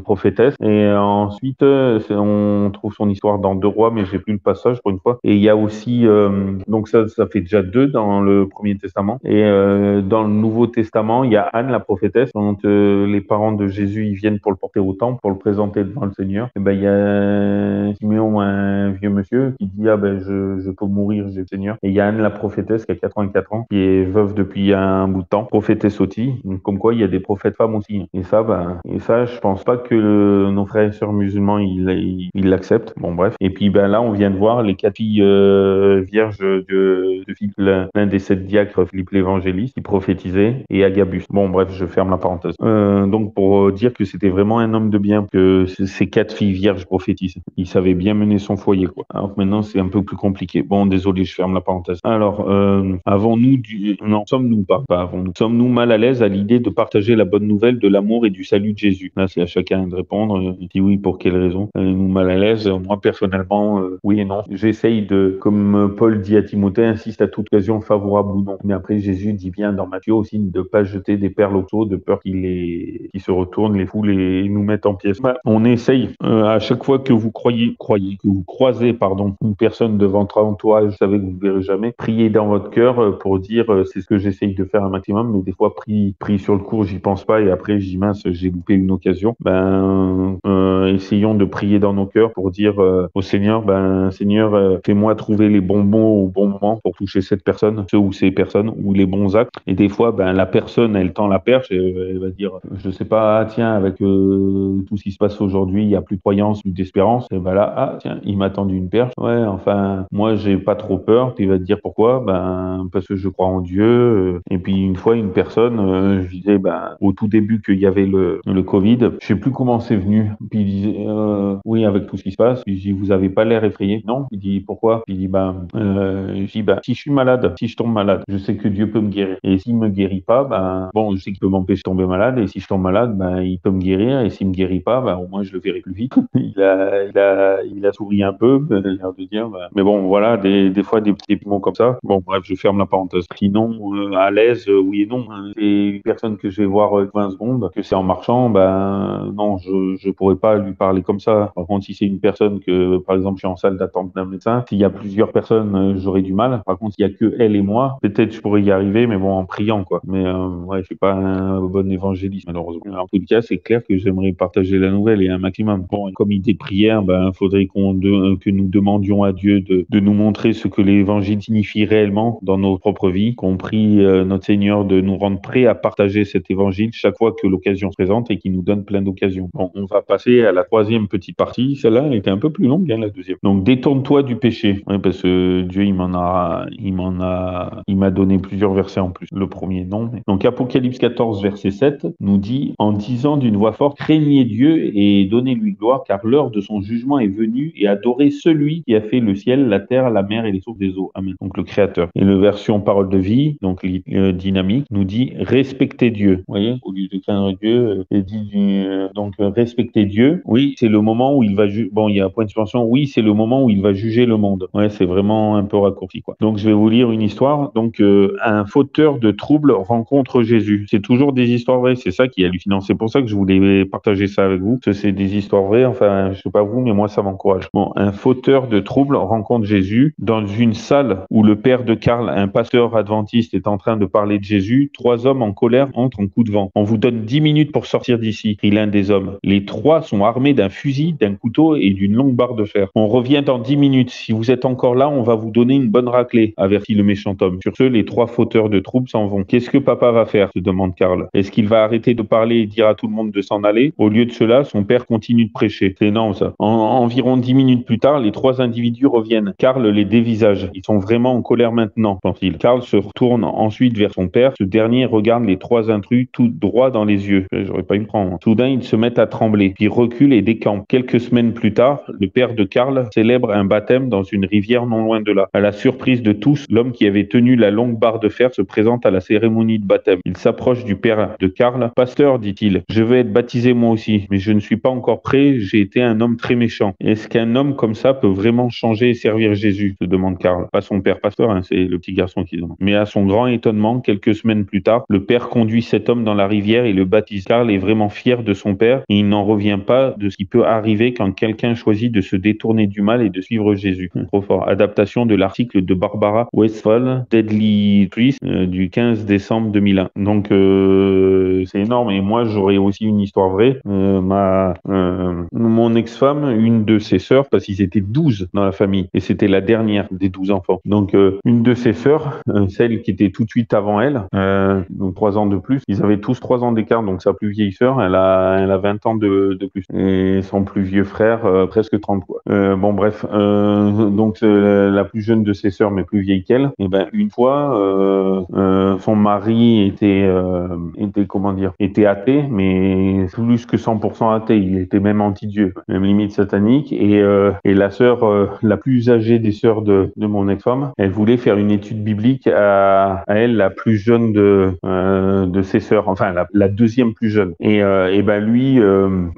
prophétesse. Et ensuite, on trouve son histoire dans Deux Rois, mais j'ai plus le passage pour une fois. Et il y a aussi, donc ça, ça fait déjà deux dans le Premier Testament. Et dans le Nouveau Testament, il y a Anne, la prophétesse, quand les parents de Jésus ils viennent pour le porter au temple, pour le présenter devant le Seigneur. Et ben il y a Siméon, un vieux monsieur, qui dit ah ben je, je peux mourir, j'ai Seigneur. Et il la prophétesse, qui a 84 ans, qui est veuve depuis un bout de temps, prophétesse aussi. comme quoi il y a des prophètes femmes aussi. Et ça, ben et ça, je pense pas que nos frères et sœurs musulmans ils l'acceptent. Bon bref. Et puis ben là, on vient de voir les quatre filles euh, vierges de, de Philippe, l'un des sept diacres, Philippe l'évangéliste, qui prophétisait, et Agabus. Bon bref, je ferme la parenthèse. Euh, donc pour dire que c'était vraiment un homme de bien, que ces quatre filles vierges prophétisent. Il savait bien mener son foyer. Alors maintenant, c'est un peu plus compliqué. Bon, désolé, je ferme la parenthèse. Alors, euh, avons-nous du... Non, sommes-nous pas, pas avons-nous. Sommes-nous mal à l'aise à l'idée de partager la bonne nouvelle de l'amour et du salut de Jésus? Là, c'est à chacun de répondre. Euh, si oui, pour quelle raison Nous mal à l'aise? Moi, personnellement, euh, oui et non. J'essaye de, comme Paul dit à Timothée, insiste à toute occasion favorable ou non. Mais après, Jésus dit bien dans Matthieu aussi de ne pas jeter des perles au seau de peur qu'il les... se retournent, les foule et nous mettent en pièces. On essaye à chaque fois que vous croyez, croyez, que vous croisez, pardon, une personne devant votre entourage, vous savez que vous ne verrez jamais, priez dans votre cœur pour dire c'est ce que j'essaye de faire un maximum, mais des fois pris, pris sur le cours, j'y pense pas et après j'y mince, j'ai loupé une occasion. Ben, essayons de prier dans nos cœurs pour dire au Seigneur, ben Seigneur, fais-moi trouver les bons mots au bon moment pour toucher cette personne, ce ou ces personnes, ou les bons actes. Et des fois, ben la personne, elle tend la perche elle va dire, je sais pas, ah, tiens, avec euh, tout ce qui se passe aujourd'hui, il y a plus de croyance, plus d'espérance. Et ben là, ah tiens, il m'a tendu une perche. Ouais, enfin, moi j'ai pas trop peur. Il va te dire pourquoi? Ben parce que je crois en Dieu. Euh. Et puis une fois, une personne, euh, je disais, ben au tout début qu'il y avait le, le Covid, je sais plus comment c'est venu. Puis il disait, oui, avec tout ce qui se passe. Puis je dis, vous avez pas l'air effrayé? Non. Il dit pourquoi? Il dit, ben, je dis, ben si je suis malade, si je tombe malade, je sais que Dieu peut me guérir. Et s'il me guérit pas, ben bon, je sais qu'il peut m'empêcher de tomber malade. Et si je tombe malade, ben il peut me guérir. Et s'il me guérit pas, ben au moins je le verrai plus vite. il a, il a, il a souri un peu, Ben, mais bon, voilà, des, des fois des petits mots comme ça. Bon, bref, je ferme la parenthèse. Sinon, euh, à l'aise, euh, oui et non. Hein. C'est une personne que je vais voir 20 euh, secondes, que c'est en marchant, ben non, je je pourrais pas lui parler comme ça. Par contre, si c'est une personne que, par exemple, je suis en salle d'attente d'un médecin, s'il y a plusieurs personnes, j'aurais du mal. Par contre, s'il y a que elle et moi, peut-être je pourrais y arriver, mais bon, en priant, quoi. Mais euh, ouais, je suis pas un bon évangéliste, malheureusement. En tout cas, c'est clair que j'aimerais partager la nouvelle et un maximum. Bon, comme idée de prière, ben, faudrait qu'on de, que nous demandions à Dieu de, nous montrer ce que l'évangile signifie réellement dans nos propres vies, qu'on prie euh, notre Seigneur de nous rendre prêts à partager cet évangile chaque fois que l'occasion se présente et qu'il nous donne plein d'occasions. Bon, on va passer à la troisième petite partie. Celle-là était un peu plus longue, hein, la deuxième. Donc, détourne-toi du péché. parce que Dieu, il m'en a, il m'en a, il m'a donné plusieurs versets en plus. Le premier, non. Donc, Apocalypse 14, verset 7 nous dit, en disant d'une voix forte, craignez Dieu et donnez-lui gloire, car l'heure de son jugement est venue et adorez celui qui a fait le ciel, la terre, la mer et les sources des eaux. Amen. Donc, le Créateur. Et le version parole de vie, donc euh, dynamique, nous dit, respectez Dieu. Vous voyez, au lieu de craindre Dieu, euh, dit, euh, donc, respectez Dieu. Oui, c'est le moment où il va juger. Bon, il y a point de suspension. Oui, c'est le moment où il va juger le monde. Ouais, c'est vraiment un peu raccourci. Donc, je vais vous lire une histoire. Donc, un fauteur de troubles rencontre Jésus. C'est toujours des histoires vraies. C'est ça qui est hallucinant. C'est pour ça que je voulais partager ça avec vous. C'est des histoires vraies. Enfin, je sais pas vous, mais moi, ça m'encourage. Bon, un fauteur de troubles rencontre Jésus dans une salle où le père de Karl, un pasteur adventiste, est en train de parler de Jésus. Trois hommes en colère entrent en coup de vent. On vous donne dix minutes pour sortir d'ici, crie l'un des hommes. Les trois sont armés d'un fusil, d'un couteau et d'une longue barre de fer. On revient dans dix minutes. Si vous êtes encore là, on va vous donner une bonne raclée, avertit le méchant homme. Sur ce, les trois fauteurs de troubles s'en vont. Qu'est-ce que papa va faire? se demande Karl. Est-ce qu'il va arrêter de parler et dire à tout le monde de s'en aller? Au lieu de cela, son père continue de prêcher. C'est énorme ça. En, environ dix minutes plus tard, les trois individus reviennent. Karl les dévisage. Ils sont vraiment en colère maintenant, pense-t-il. Karl se retourne ensuite vers son père. Ce dernier regarde les trois intrus tout droit dans les yeux. J'aurais pas eu le prendre. Soudain, ils se mettent à trembler, puis reculent et décampent. Quelques semaines plus tard, le père de Karl célèbre un baptême dans une rivière non loin de là. À la surprise de tous, l'homme qui avait tenu la longue barre de fer se présente à la cérémonie de baptême. Il s'approche du père de Karl. Pasteur, dit-il, je veux être baptisé moi aussi, mais je ne suis pas encore prêt, j'ai été un homme très méchant. Est-ce qu'un homme comme ça peut vraiment changer et servir Jésus se demande Karl. Pas son père pasteur, hein, c'est le petit garçon qui demande. Mais à son grand étonnement, quelques semaines plus tard, le père conduit cet homme dans la rivière et le baptise. Karl est vraiment fier de son père et il n'en revient pas de ce qui peut arriver quand quelqu'un choisit de se détourner du mal et de suivre Jésus. Trop fort. Adaptation de l'article de Barbara Westphal, Deadly Priest, euh, du 15 décembre 2001. Donc euh, c'est énorme. Et moi, j'aurais aussi une histoire vraie. Euh, ma, euh, mon ex-femme, une de ses sœurs, parce qu'ils étaient 12 dans famille, et c'était la dernière des 12 enfants. Donc une de ses sœurs, celle qui était tout de suite avant elle, donc trois ans de plus, ils avaient tous trois ans d'écart. Donc sa plus vieille sœur, elle a, elle a 20 ans de, de plus. Et son plus vieux frère, presque 30 quoi. bon bref, donc la plus jeune de ses sœurs, mais plus vieille qu'elle, et ben une fois, son mari était, euh, était comment dire, était athée, mais plus que 100% athée. Il était même anti-dieu, même limite satanique. Et, euh, et la sœur euh, la plus âgée des sœurs de, de mon ex-femme, elle voulait faire une étude biblique à, à elle, la plus jeune de, euh, de ses sœurs, enfin la, la, deuxième plus jeune. Et, euh, et ben lui,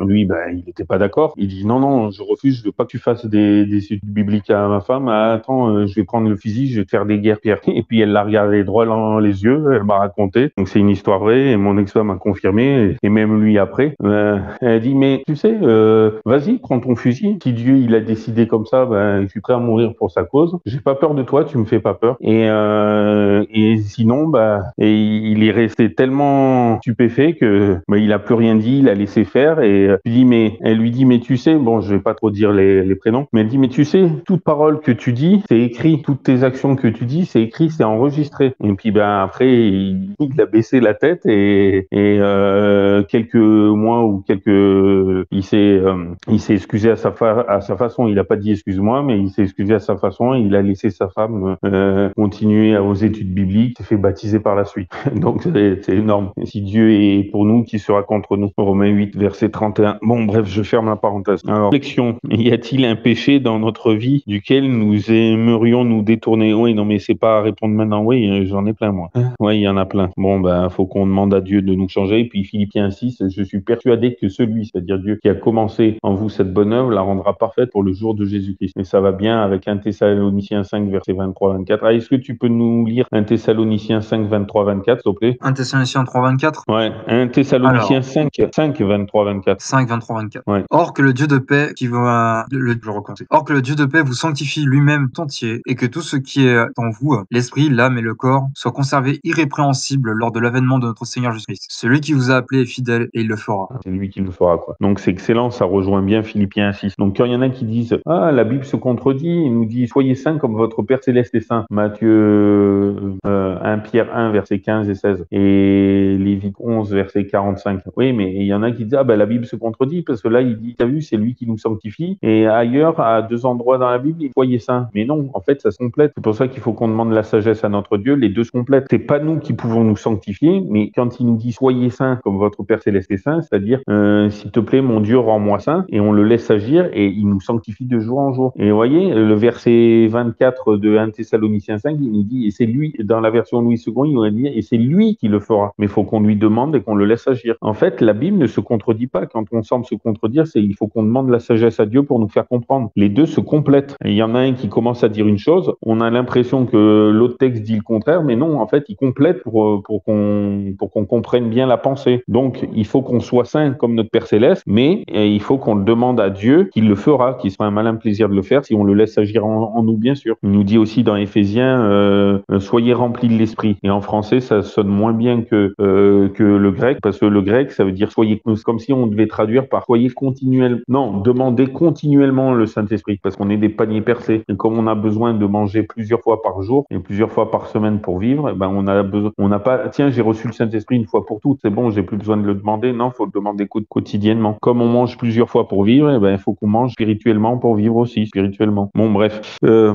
lui, ben il n'était pas d'accord. Il dit non, non, je refuse, je veux pas que tu fasses des, des études bibliques à ma femme. Ah, attends, je vais prendre le physique, je vais te faire des guerres pierres. Et puis elle l'a regardé droit dans les yeux, elle m'a raconté. Donc c'est une histoire vraie et mon ex-femme a confirmé et même lui après. Euh, elle a dit mais tu sais, euh, vas-y, prends ton fusil. Si Dieu il a décidé comme ça, ben ben, je suis prêt à mourir pour sa cause. J'ai pas peur de toi, tu me fais pas peur. Et, euh, et sinon, bah, il est resté tellement stupéfait que bah, il a plus rien dit, il a laissé faire. Et lui dit, mais elle lui dit, mais tu sais, bon, je vais pas trop dire les, prénoms, mais elle dit, mais tu sais, toute parole que tu dis, c'est écrit. Toutes tes actions que tu dis, c'est écrit, c'est enregistré. Et puis, ben après, il, a baissé la tête et, et euh, quelques mois ou quelques, il s'est, euh, excusé à sa, à sa façon. Il a pas dit excuse-moi, mais il s'est excusé à sa façon. Il a laissé sa femme euh, continuer aux études bibliques. S'est fait baptiser par la suite. Donc c'est énorme. Si Dieu est pour nous, qui sera contre nous? Romains 8, verset 31. Bon, bref, je ferme la parenthèse. Alors, réflexion. Y a-t-il un péché dans notre vie duquel nous aimerions nous détourner? Oui, non, mais c'est pas à répondre maintenant. Oui, j'en ai plein moi. Hein? Oui, il y en a plein. Bon, ben, faut qu'on demande à Dieu de nous changer. Et puis Philippiens 6, je suis persuadé que celui, c'est-à-dire Dieu, qui a commencé en vous cette bonne œuvre, la rendra parfaite pour le jour de Jésus-Christ. Et ça va bien avec 1 Thessaloniciens 5, verset 23-24. Ah, est-ce que tu peux nous lire 1 Thessaloniciens 5, 23-24, s'il te plaît? 1 Thessaloniciens 3, 24 Ouais, 1 Thessaloniciens 5, 5, 23, 24. 5, 23, 24. Ouais. Or que le Dieu de paix qui va, le, je recompte. Or que le Dieu de paix vous sanctifie lui-même entier et que tout ce qui est en vous, l'esprit, l'âme et le corps, soit conservé irrépréhensible lors de l'avènement de notre Seigneur Jésus-Christ. Celui qui vous a appelé est fidèle et il le fera. C'est lui qui le fera, quoi. Donc c'est excellent, ça rejoint bien Philippiens 6. Donc quand il y en a qui disent, ah, la Bible se contredit, il nous dit, soyez saints comme votre Père Céleste est saint. Matthieu euh, 1 Pierre 1, verset 15 et 16. Et Lévitique 11, verset 45. Oui, mais il y en a qui disent, ah ben la Bible se contredit, parce que là, il dit, t'as vu, c'est lui qui nous sanctifie. Et ailleurs, à deux endroits dans la Bible, il soyez saints. Mais non, en fait, ça se complète. C'est pour ça qu'il faut qu'on demande la sagesse à notre Dieu. Les deux se complètent. C'est pas nous qui pouvons nous sanctifier, mais quand il nous dit soyez saints comme votre Père Céleste est saint, c'est-à-dire, euh, s'il te plaît, mon Dieu, rends-moi saint, et on le laisse agir, et il nous sanctifie de jour en jour. Et vous voyez, le verset 24 de 1 Thessaloniciens 5, il nous dit, et c'est lui, dans la version Louis II, il nous dit, et c'est lui qui le fera. Mais il faut qu'on lui demande et qu'on le laisse agir. En fait, la Bible ne se contredit pas. Quand on semble se contredire, c'est il faut qu'on demande la sagesse à Dieu pour nous faire comprendre. Les deux se complètent. il y en a un qui commence à dire une chose, on a l'impression que l'autre texte dit le contraire, mais non, en fait, il complète pour, pour qu'on pour qu'on comprenne bien la pensée. Donc, il faut qu'on soit saint comme notre Père Céleste, mais il faut qu'on demande à Dieu qu'il le fera, qu'il sera un malin plaisir de le faire si on le laisse agir en, nous, bien sûr. Il nous dit aussi dans Éphésiens, euh, soyez remplis de l'esprit. Et en français, ça sonne moins bien que, euh, le grec, parce que le grec, ça veut dire soyez, comme si on devait traduire par soyez continuellement, non, demandez continuellement le Saint-Esprit, parce qu'on est des paniers percés. Et comme on a besoin de manger plusieurs fois par jour et plusieurs fois par semaine pour vivre, eh ben on a besoin, on n'a pas, tiens, j'ai reçu le Saint-Esprit une fois pour toutes, c'est bon, j'ai plus besoin de le demander. Non, faut le demander quotidiennement. Comme on mange plusieurs fois pour vivre, eh ben il faut qu'on mange spirituellement pour vivre aussi spirituellement. Bon, bref, euh,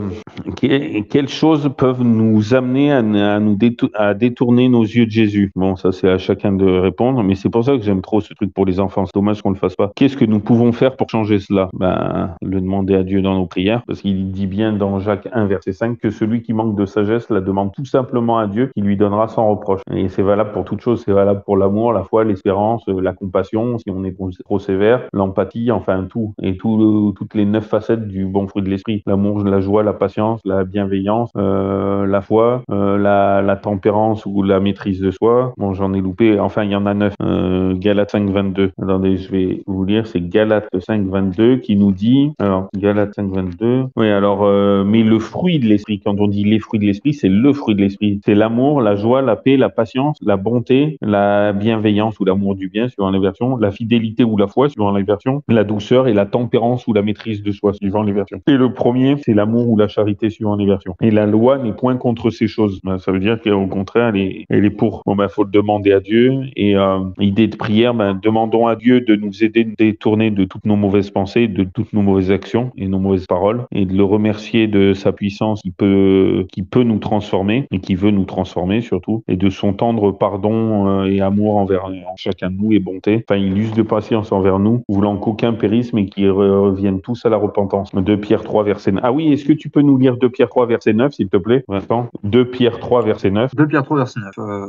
quelles choses peuvent nous amener à, nous à détourner nos yeux de Jésus? Bon, ça c'est à chacun de répondre, mais c'est pour ça que j'aime trop ce truc pour les enfants. C'est dommage qu'on le fasse pas. Qu'est-ce que nous pouvons faire pour changer cela? Ben, le demander à Dieu dans nos prières, parce qu'il dit bien dans Jacques 1 verset 5 que celui qui manque de sagesse la demande tout simplement à Dieu, qui lui donnera sans reproche. Et c'est valable pour toutes choses. C'est valable pour l'amour, la foi, l'espérance, la compassion, si on est trop sévère, l'empathie, enfin tout et tout, toutes les neuf facettes du bon fruit de l'esprit. L'amour, la joie, la patience, la bienveillance, euh, la foi, euh, la, tempérance ou la maîtrise de soi. Bon, j'en ai loupé. Enfin, il y en a neuf. Euh, Galates 5, 22. Attendez, je vais vous lire. C'est Galates 5, 22 qui nous dit. Alors, Galates 5, 22. Oui, alors, euh, mais le fruit de l'esprit. Quand on dit les fruits de l'esprit, c'est le fruit de l'esprit. C'est l'amour, la joie, la paix, la patience, la bonté, la bienveillance ou l'amour du bien, suivant les versions, la fidélité ou la foi, suivant les versions, la douceur et la tempérance ou la maîtrise de soi, suivant les Et le premier, c'est l'amour ou la charité, suivant les versions. Et la loi n'est point contre ces choses. Ben, ça veut dire qu'au contraire, elle est, pour. Bon, ben, faut le demander à Dieu. Et euh, idée de prière, ben, demandons à Dieu de nous aider à détourner de toutes nos mauvaises pensées, de toutes nos mauvaises actions et nos mauvaises paroles, et de le remercier de sa puissance qui peut, qui peut nous transformer et qui veut nous transformer surtout, et de son tendre pardon euh, et amour envers chacun de nous et bonté. Enfin, il use de patience envers nous, voulant qu'aucun périsse, mais qu'ils reviennent tous à la repentance. De Pierre 3, verset 9. Ah oui, est-ce que tu peux nous lire 2 Pierre 3, verset 9, s'il te plaît, Vincent 2 Pierre 3, verset 9. 2 Pierre 3, verset 9. Euh,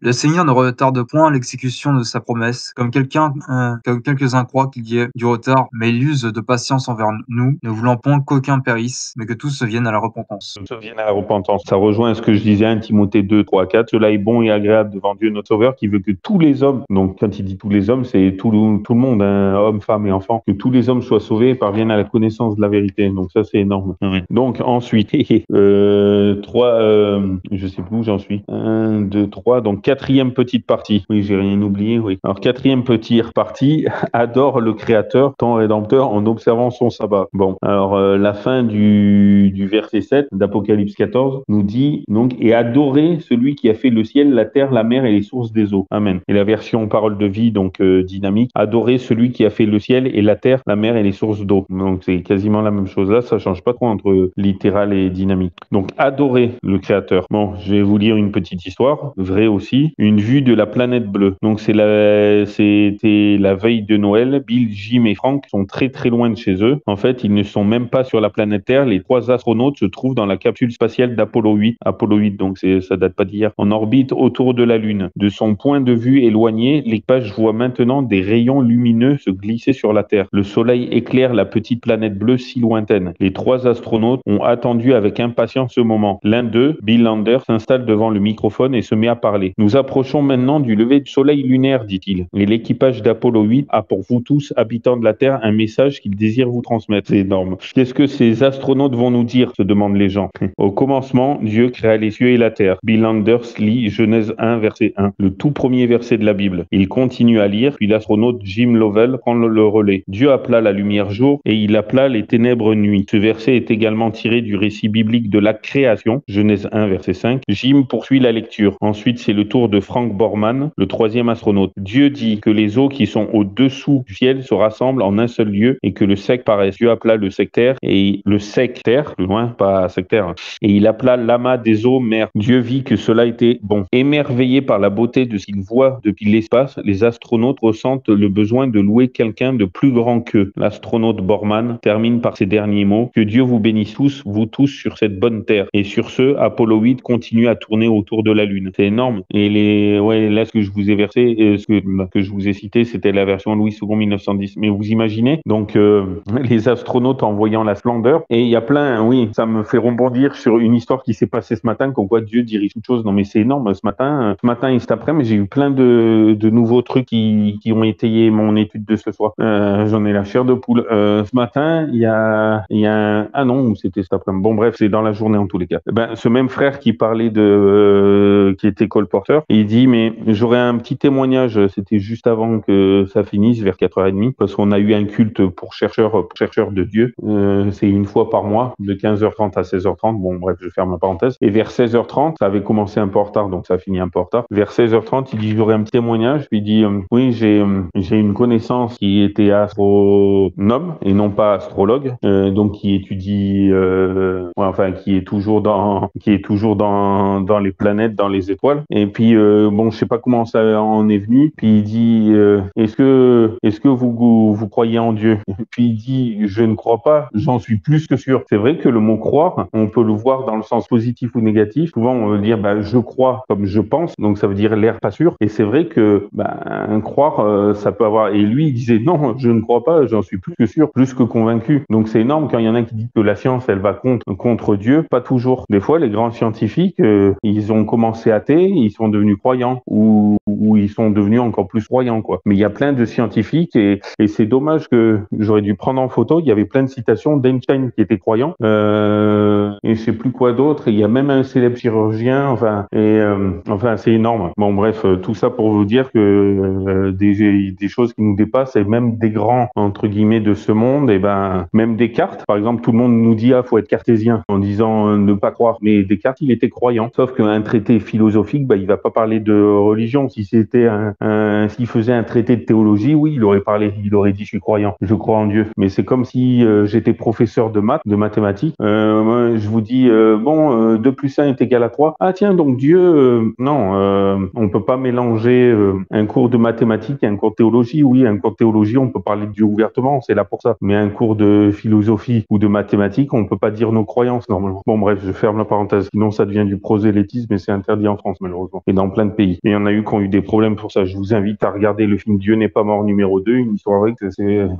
le Seigneur ne retarde point l'exécution de sa promesse, comme quelqu'un, euh, comme quelques-uns croient qu'il y ait du retard, mais il use de patience envers nous, ne voulant point qu'aucun périsse, mais que tous se viennent à la repentance. Tous se viennent à la repentance. Ça rejoint ce que je disais à Timothée 2, 3, 4. Cela est bon et agréable devant Dieu notre Sauveur, qui veut que tous les hommes, donc quand il dit tous les hommes, c'est tout le, tout le monde, hein, hommes, femmes et enfants, que tous les hommes soient sauvés et parviennent à la connaissance de la vérité. Donc ça, c'est énorme. Donc ensuite, euh, trois, euh, je sais plus où j'en suis. Un, deux, trois. Donc quatrième petite partie. Oui, j'ai rien oublié. Oui. Alors quatrième petite partie. Adore le Créateur, ton Rédempteur, en observant son sabbat. Bon. Alors euh, la fin du, du verset 7 d'Apocalypse 14 nous dit donc et adorer celui qui a fait le ciel, la terre, la mer et les sources des eaux. Amen. Et la version parole de vie donc dynamique. Adorer celui qui a fait le ciel et la terre, la mer et les sources d'eau. Donc c'est quasiment la même chose là. Ça change pas trop entre littéral et dynamique. Donc adorer le Créateur. Bon, je vais vous lire une petite histoire, vraie aussi. Une vue de la planète bleue. Donc c'était la veille de Noël. Bill, Jim et Frank sont très très loin de chez eux. En fait, ils ne sont même pas sur la planète Terre. Les trois astronautes se trouvent dans la capsule spatiale d'Apollo 8. Apollo 8, donc ça date pas d'hier. En orbite autour de la Lune. De son point de vue éloigné, l'équipage voit maintenant des rayons lumineux se glisser sur la Terre. Le Soleil éclaire la petite planète bleue si lointaine. Les trois astronautes ont attendu avec impatience ce moment. L'un d'eux, Bill Lander, s'installe devant le microphone et se met à parler. Nous approchons maintenant du lever du soleil lunaire, dit-il. Et l'équipage d'Apollo 8 a pour vous tous, habitants de la Terre, un message qu'il désire vous transmettre. C'est énorme. Qu'est-ce que ces astronautes vont nous dire? se demandent les gens. Au commencement, Dieu créa les cieux et la terre. Bill Anders lit Genèse 1, verset 1, le tout premier verset de la Bible. Il continue à lire, puis l'astronaute Jim Lovell prend le relais. Dieu appela la lumière jour et il appela les ténèbres. Ce verset est également tiré du récit biblique de la création, Genèse 1, verset 5. Jim poursuit la lecture. Ensuite, c'est le tour de Frank Borman, le troisième astronaute. Dieu dit que les eaux qui sont au-dessous du ciel se rassemblent en un seul lieu et que le sec paraisse. Dieu appela le sectaire et le sectaire, plus loin, pas sectaire, et il appela l'amas des eaux mer. Dieu vit que cela était bon. Émerveillé par la beauté de ce qu'il voit depuis l'espace, les astronautes ressentent le besoin de louer quelqu'un de plus grand qu'eux. L'astronaute Borman termine par ces derniers mots. Que Dieu vous bénisse tous, vous tous sur cette bonne terre. Et sur ce, Apollo 8 continue à tourner autour de la Lune. C'est énorme. Et les, ouais, là, ce que je vous ai versé, euh, ce que, que je vous ai cité, c'était la version Louis II 1910. Mais vous imaginez, donc, euh, les astronautes en voyant la splendeur, et il y a plein, oui, ça me fait rebondir sur une histoire qui s'est passée ce matin, comme quoi Dieu dirige toute chose. Non, mais c'est énorme. Ce matin, ce matin et cet après-midi, j'ai eu plein de, nouveaux trucs qui, ont étayé mon étude de ce soir. Euh, J'en ai la chair de poule. Euh, ce matin, il y a, il y a un, ah non, c'était cet après-midi. Bon, bref, c'est dans la journée en tous les cas. Eh ben, ce même frère qui parlait de, euh, qui était colporteur, il dit, mais j'aurais un petit témoignage. C'était juste avant que ça finisse, vers 4h30, parce qu'on a eu un culte pour chercheurs, chercheurs de Dieu. Euh, c'est une fois par mois, de 15h30 à 16h30. Bon, bref, je ferme la parenthèse. Et vers 16h30, ça avait commencé un peu en retard, donc ça a fini un peu en retard. Vers 16h30, il dit, j'aurais un petit témoignage. Puis il dit, euh, oui, j'ai, euh, j'ai une connaissance qui était astronome et non pas astrologue, euh, donc qui étudie, euh, enfin, qui est toujours dans, qui est toujours dans, les planètes, dans les étoiles. Et puis, euh, bon, je sais pas comment ça en est venu. Puis il dit, est-ce que, est-ce que vous, vous, croyez en Dieu? Puis il dit, je ne crois pas, j'en suis plus que sûr. C'est vrai que le mot croire, on peut le voir dans le sens positif ou négatif. Souvent, on veut dire, bah, je crois comme je pense, donc ça veut dire l'air pas sûr. Et c'est vrai que, bah, croire, euh, ça peut avoir. Et lui, il disait, non, je ne crois pas, j'en suis plus que sûr, plus que convaincu. Donc c'est énorme quand il y en a qui disent que la science, elle va contre, contre Dieu, pas toujours. Des fois, les grands scientifiques, euh, ils ont commencé athées, ils sont devenus croyants, ou, ou ils sont devenus encore plus croyants, quoi. Mais il y a plein de scientifiques, et, et c'est dommage que j'aurais dû prendre en photo, il y avait plein de citations d'Einstein qui était croyant, euh, et je sais plus quoi d'autre, il y a même un célèbre chirurgien, enfin, et euh, enfin, c'est énorme. Bon, bref, euh, tout ça pour vous dire que euh, des, des choses qui nous dépassent, et même des grands, entre guillemets, de ce monde, et ben, même Descartes, par exemple, tout le monde nous dit, ah, faut être cartésien, en disant euh, ne pas croire. Mais Descartes, il était croyant. Sauf qu'un traité philosophique, bah, il va pas parler de religion. Si c'était un, un s'il faisait un traité de théologie, oui, il aurait parlé, il aurait dit, je suis croyant, je crois en Dieu. Mais c'est comme si euh, j'étais professeur de maths, de mathématiques. Euh, je vous dis, euh, bon, euh, 2 plus 1 est égal à 3. Ah tiens, donc Dieu, euh, non, euh, on peut pas mélanger euh, un cours de mathématiques et un cours de théologie. Oui, un cours de théologie, on peut parler de Dieu ouvertement, c'est là pour ça. Mais un cours de philosophie ou de mathématiques, on peut pas dire nos croyances normalement. Bon bref, je ferme la parenthèse. Sinon, ça devient du prosélytisme et c'est interdit en France malheureusement et dans plein de pays. Et il y en a eu qui ont eu des problèmes pour ça. Je vous invite à regarder le film Dieu n'est pas mort numéro 2, une histoire vraie que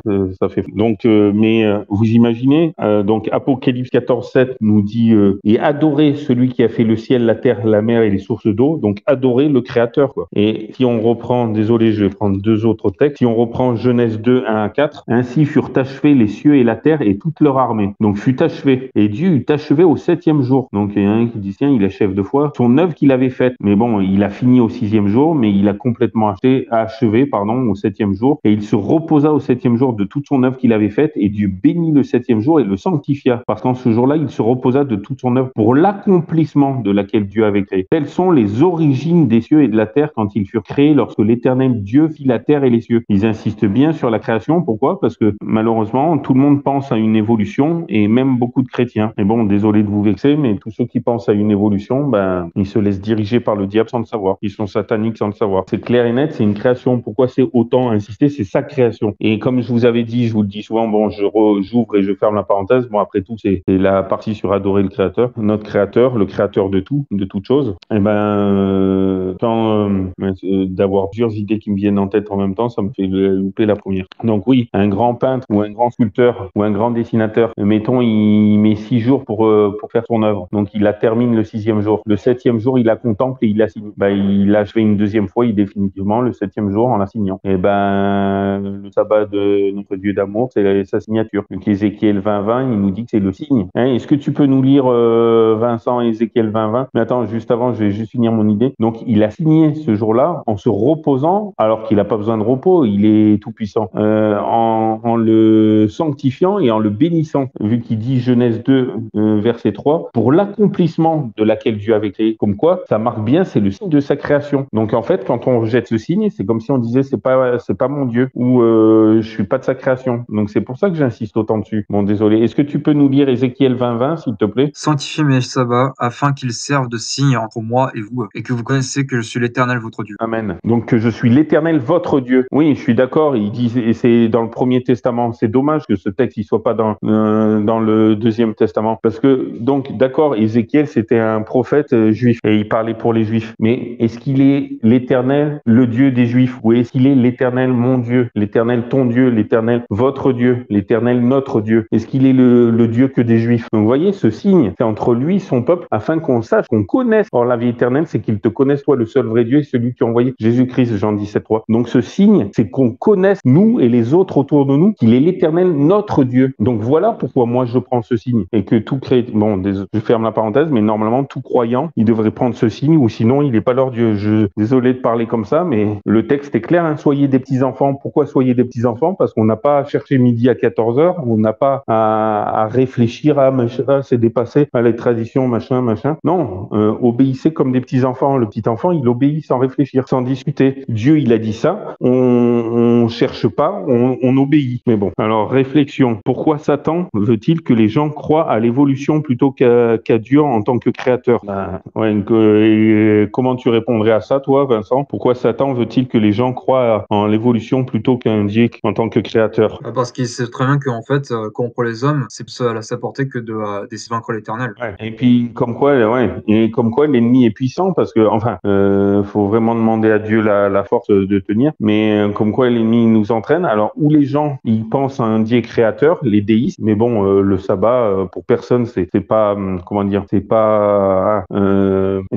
euh, ça fait. Donc, euh, mais euh, vous imaginez, euh, donc Apocalypse 14, 7 nous dit euh, et adorer celui qui a fait le ciel, la terre, la mer et les sources d'eau. Donc adorer le Créateur. Quoi. Et si on reprend, désolé, je vais prendre deux autres textes. Si on reprend Genèse 2, 1 à 4, ainsi furent achevés les cieux et la la terre et toute leur armée. Donc fut achevé. Et Dieu eut achevé au septième jour. Donc il y a un qui dit tiens, il achève deux fois son œuvre qu'il avait faite. Mais bon, il a fini au sixième jour, mais il a complètement achevé, achevé pardon, au septième jour. Et il se reposa au septième jour de toute son œuvre qu'il avait faite. Et Dieu bénit le septième jour et le sanctifia. Parce qu'en ce jour-là, il se reposa de toute son œuvre pour l'accomplissement de laquelle Dieu avait créé. Telles sont les origines des cieux et de la terre quand ils furent créés lorsque l'éternel Dieu fit la terre et les cieux. Ils insistent bien sur la création. Pourquoi? Parce que malheureusement, tout le monde pense à une évolution et même beaucoup de chrétiens. Et bon, désolé de vous vexer, mais tous ceux qui pensent à une évolution, ben, ils se laissent diriger par le diable sans le savoir. Ils sont sataniques sans le savoir. C'est clair et net, c'est une création. Pourquoi c'est autant insisté C'est sa création. Et comme je vous avais dit, je vous le dis souvent, bon, je j'ouvre et je ferme la parenthèse. Bon, après tout, c'est la partie sur adorer le créateur, notre créateur, le créateur de tout, de toute chose. Et ben, euh, tant euh, euh, d'avoir plusieurs idées qui me viennent en tête en même temps, ça me fait louper la première. Donc oui, un grand peintre ou un grand sculpteur ou un grand dessinateur, mettons, il met six jours pour pour faire son œuvre. Donc il la termine le sixième jour. Le septième jour, il la contemple et il la signe. Ben, il l'a achevé une deuxième fois, il définitivement le septième jour en la signant. Et ben le sabbat de notre Dieu d'amour, c'est sa signature. Donc Ézéchiel 20-20, il nous dit que c'est le signe. Hein, Est-ce que tu peux nous lire euh, Vincent Ézéchiel 20-20 Mais attends, juste avant, je vais juste finir mon idée. Donc il a signé ce jour-là en se reposant, alors qu'il n'a pas besoin de repos, il est tout puissant, euh, en, en, le sanctifiant et en le bénissant, vu qu'il dit Genèse 2, euh, verset 3, pour l'accomplissement de laquelle Dieu avait créé. Comme quoi, ça marque bien, c'est le signe de sa création. Donc en fait, quand on rejette ce signe, c'est comme si on disait c'est pas c'est pas mon Dieu ou euh, je suis pas de sa création. Donc c'est pour ça que j'insiste autant dessus. Bon désolé. Est-ce que tu peux nous lire Ézéchiel 20 20 s'il te plaît? Sanctifiez mes sabbats afin qu'ils servent de signe entre moi et vous et que vous connaissez que je suis l'Éternel votre Dieu. Amen. Donc que je suis l'Éternel votre Dieu. Oui, je suis d'accord. Il dit et c'est dans le premier testament. C'est dommage que ce texte il soit pas dans euh, dans le deuxième testament parce que donc d'accord, Ézéchiel c'était un prophète euh, juif et il parlait pour les juifs. Mais est-ce qu'il est l'Éternel, le Dieu des juifs ou est-ce qu'il est l'Éternel mon Dieu, l'Éternel ton Dieu, l'Éternel votre Dieu, l'Éternel notre Dieu? Est-ce qu'il est le, Dieu que des juifs? Donc vous voyez, ce signe, c'est entre lui, son peuple, afin qu'on sache, qu'on connaisse. Or la vie éternelle, c'est qu'il te connaisse toi, le seul vrai Dieu, celui qui a envoyé Jésus-Christ, Jean 17, 3. Donc ce signe, c'est qu'on connaisse nous et les autres autour de nous qu'il est l'Éternel notre Dieu. Donc voilà pourquoi moi je prends ce signe et que tout crée, bon, je ferme la parenthèse, mais normalement tout croyant, il devrait prendre ce signe ou sinon il n'est pas leur Dieu. Je désolé de parler comme ça, mais le texte est clair. Hein. Soyez des petits enfants. Pourquoi soyez des petits enfants Parce qu'on n'a pas à chercher midi à 14 heures. On n'a pas à, réfléchir à machin, c'est dépassé à les traditions, machin, machin. Non, euh, obéissez comme des petits enfants. Le petit enfant, il obéit sans réfléchir, sans discuter. Dieu, il a dit ça. On, on cherche pas, on obéit. Mais bon. Alors réflexion. Pourquoi Satan veut-il que les gens croient à l'évolution plutôt qu'à qu Dieu en tant que créateur? Ben, ouais, que, Comment tu répondrais à ça, toi, Vincent? Pourquoi Satan veut-il que les gens croient en l'évolution plutôt qu'un Dieu en tant que créateur? Parce qu'il sait très bien qu'en fait, euh, contre les hommes, c'est à sa portée que de euh, d'essayer vaincre l'éternel. Ouais. Et puis, comme quoi, ouais, et comme quoi l'ennemi est puissant, parce que, enfin, euh, faut vraiment demander à Dieu la, la force de tenir, mais euh, comme quoi l'ennemi nous entraîne. Alors, où les gens, ils pensent à un Dieu créateur, les déistes, mais bon, euh, le sabbat, pour personne, c'est pas, hum, comment dire, c'est pas,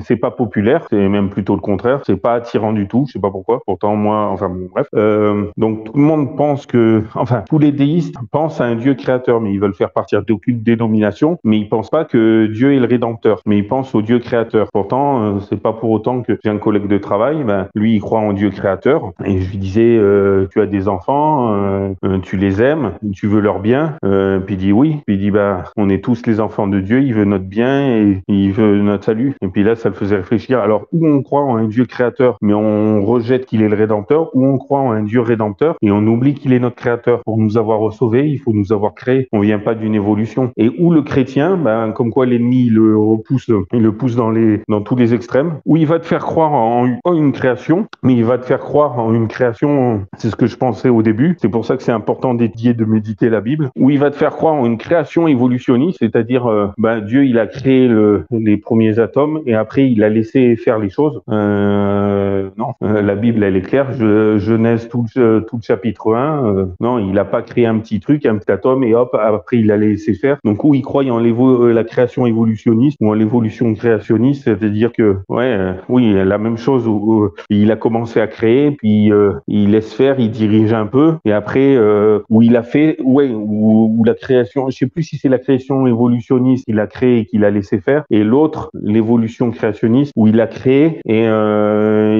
c'est pas populaire, c'est même plutôt le contraire, c'est pas attirant du tout, je sais pas pourquoi. Pourtant, moi, enfin, bon, bref. donc, tout le monde pense que, enfin, tous les déistes pensent à un Dieu créateur, mais ils veulent faire partir d'aucune dénomination, mais ils pensent pas que Dieu est le rédempteur, mais ils pensent au Dieu créateur. Pourtant, euh, c'est pas pour autant que j'ai un collègue de travail, ben, lui, il croit en Dieu créateur, et je lui disais, euh, tu as des enfants, euh, tu les aimes, tu veux leur bien, euh, puis dit oui, puis il dit, bah, on est tous les enfants de Dieu, il veut notre bien et il veut notre salut. Et puis là, ça le faisait réfléchir. Alors, où on croit en un Dieu créateur, mais on rejette qu'il est le rédempteur, ou on croit en un Dieu rédempteur et on oublie qu'il est notre créateur. Pour nous avoir sauvés, il faut nous avoir créés. On vient pas d'une évolution. Et où le chrétien, ben, comme quoi l'ennemi le repousse, il le pousse dans les, dans tous les extrêmes, où il va te faire croire en, en une création, mais il va te faire croire en une création, c'est ce que je pensais au début. C'est pour ça que c'est important d'étudier, de méditer Bible, où il va te faire croire en une création évolutionniste, c'est-à-dire, euh, ben, Dieu, il a créé le, les premiers atomes et après, il a laissé faire les choses. Euh, non, euh, la Bible, elle est claire. Je, Genèse, tout, le- tout le chapitre 1. euh, non, il n'a pas créé un petit truc, un petit atome, et hop, après, il a laissé faire. Donc, où il croit en la création évolutionniste ou en l'évolution créationniste, c'est-à-dire que, ouais, oui, la même chose où, où il a commencé à créer, puis il laisse faire, il dirige un peu, et après, où il a fait, ouais, où, où la création, je sais plus si c'est la création évolutionniste, il a créé et qu'il a laissé faire, et l'autre, l'évolution créationniste, où il a créé et euh,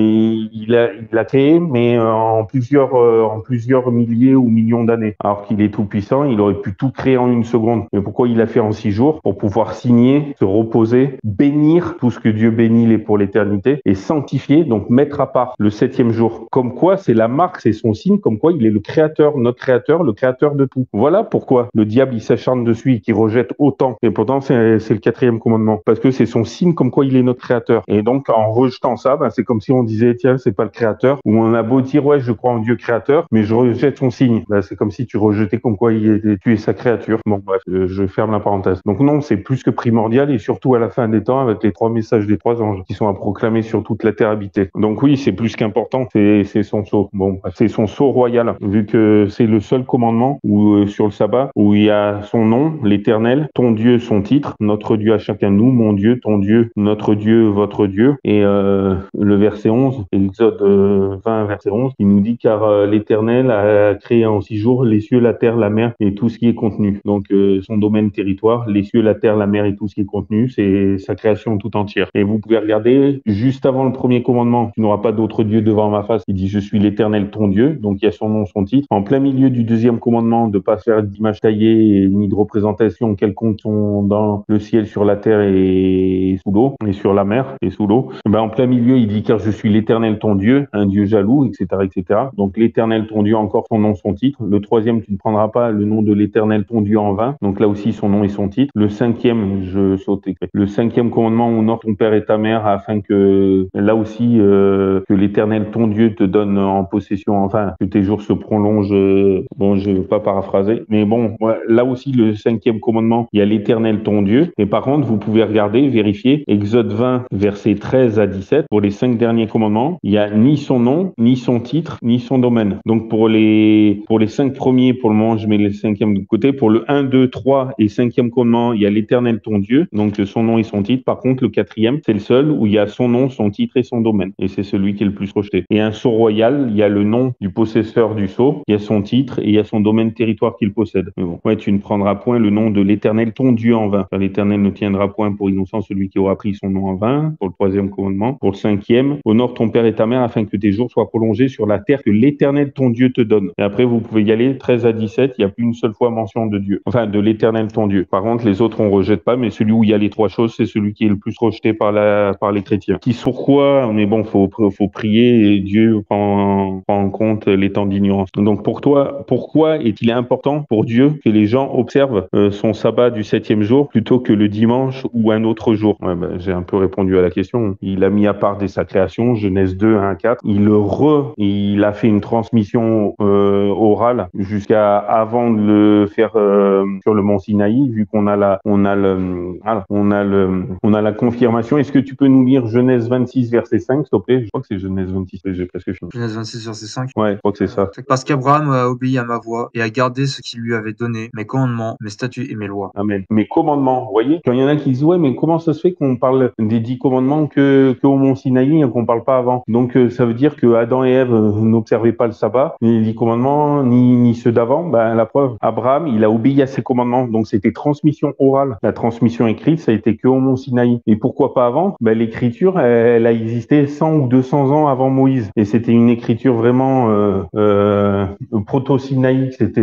il, a, il a créé, mais euh, en plusieurs, euh, en plusieurs milliers ou millions d'années. Alors qu'il est tout puissant, il aurait pu tout créer en une seconde. Mais pourquoi il l'a fait en six jours? Pour pouvoir signer, se reposer, bénir tout ce que Dieu bénit les pour l'éternité et sanctifier, donc mettre à part le septième jour. Comme quoi, c'est la marque, c'est son signe, comme quoi il est le créateur, notre créateur, le créateur de tout. Voilà pourquoi le diable il s'acharne dessus et qu'il rejette autant. Et pourtant, c'est le quatrième commandement. Parce que c'est son signe comme quoi il est notre créateur. Et donc, en rejetant ça, ben, c'est comme si on disait, tiens, c'est pas le créateur. Ou on a beau dire, ouais, je crois en Dieu créateur, mais je rejette son signe. Ben, c'est comme si tu rejetais comme quoi il est, tu es sa créature. Bon, bref, je, ferme la parenthèse. Donc non, c'est plus que primordial et surtout à la fin des temps avec les trois messages des trois anges qui sont à proclamer sur toute la terre habitée. Donc oui, c'est plus qu'important. C'est son sceau. Bon, c'est son sceau royal, vu que c'est le seul commandement où euh, sur le sabbat où il y a son nom, l'Éternel, ton Dieu, son titre, notre Dieu à chacun de nous, mon Dieu, ton Dieu, notre Dieu, votre Dieu. Et euh, le verset 11, Exode euh, 20, verset 11, il nous dit car euh, l'Éternel a créé en six jours les cieux, la terre, la mer et tout ce qui est contenu. Donc euh, son domaine territoire, les cieux, la terre, la mer et tout ce qui est contenu, c'est sa création tout entière. Et vous pouvez regarder juste avant le premier commandement, tu n'auras pas d'autre Dieu devant ma face. Il dit je suis l'Éternel ton Dieu, donc il y a son nom, son titre. En plein milieu du deuxième commandement, de pas faire d'image taillée ni de représentation quelconque dans le ciel, sur la terre et sous l'eau, et sur la mer et sous l'eau. Ben, en plein milieu, il dit car je suis l'Éternel ton Dieu, un Dieu jaloux, etc., etc. Donc l'Éternel ton Dieu, encore son nom, son titre. Le troisième, tu ne prendras pas le nom de l'Éternel ton Dieu en vain. Donc là aussi, son nom et son titre. Le cinquième, je saute. Le cinquième commandement, honore ton père et ta mère, afin que là aussi euh, que l'Éternel ton Dieu te donne en possession, enfin que tes jours se prolongent. euh, bon, je ne veux pas paraphraser, mais bon, là aussi le cinquième commandement, il y a l'Éternel ton Dieu. Et par contre, vous pouvez regarder, vérifier, Exode 20, versets 13 à 17, pour les cinq derniers commandements, il y a ni son nom, ni son titre, ni son domaine. Donc pour les pour les cinq premiers, pour le moment, je mets les cinquièmes de côté. Pour le 1, 2, 3 et cinquième commandement, il y a l'Éternel ton Dieu, donc son nom et son titre. Par contre, le quatrième, c'est le seul où il y a son nom, son titre et son domaine. Et c'est celui qui est le plus rejeté. Et un sceau royal, il y a le nom du possesseur du sceau, il y a son titre et il y a son domaine territoire qu'il possède. Mais bon, ouais, tu ne prendras point le nom de l'Éternel ton Dieu en vain. Car l'Éternel ne tiendra point pour innocent celui qui aura pris son nom en vain, pour le troisième commandement. Pour le cinquième, honore ton père et ta mère afin que tes jours soient prolongés sur la terre que l'Éternel ton Dieu te donne. Et après, vous pouvez y aller 13 à 17, il n'y a plus une seule fois mention de Dieu. Enfin, de l'Éternel ton Dieu. Par contre, les autres, on rejette pas, mais celui où il y a les trois choses, c'est celui qui est le plus rejeté par les chrétiens. Qui pourquoi, mais bon, faut, faut prier et Dieu prend, prend en compte les temps d'ignorance. Donc, pour toi, pourquoi est-il important pour Dieu que les gens observent euh, son sabbat du septième jour plutôt que le dimanche ou un autre jour ouais, ben, J'ai un peu répondu à la question. Il a mis à part dès sa création, Genèse 2, 1, 4. Il re, il a fait une transmission euh, orale jusqu'à avant de le faire euh, sur le mont Sinaï, vu qu'on a la, on a le, ah, on a le, on a la confirmation. Est-ce que tu peux nous lire Genèse 26 verset 5, s'il te plaît? Je crois que c'est Genèse 26, j'ai presque fini. Genèse 26, verset 5. Ouais, je crois que c'est ça. Parce qu'Abraham a obéi à ma voix et a gardé ce qu'il lui avait donné, mes commandements, mes statuts et mes lois. Amen. Mes commandements, vous voyez Quand il y en a qui disent, ouais, mais comment ça se fait qu'on parle des dix commandements que, que au mont Sinaï et qu'on parle pas avant? Donc, euh, ça veut dire que Adam et Ève euh, n'observaient pas le sabbat, ni les dix commandements, ni, ni ceux d'avant. Ben, la preuve, Abraham, il a obéi à ses commandements. Donc, c'était transmission orale. La transmission écrite, ça a été que au mont Sinaï. Et pourquoi pas avant? Ben, L'écriture, elle, elle a existé 100 ou 200 ans avant Moïse. Et c'était une écriture vraiment euh, euh, proto-sinaïque. C'était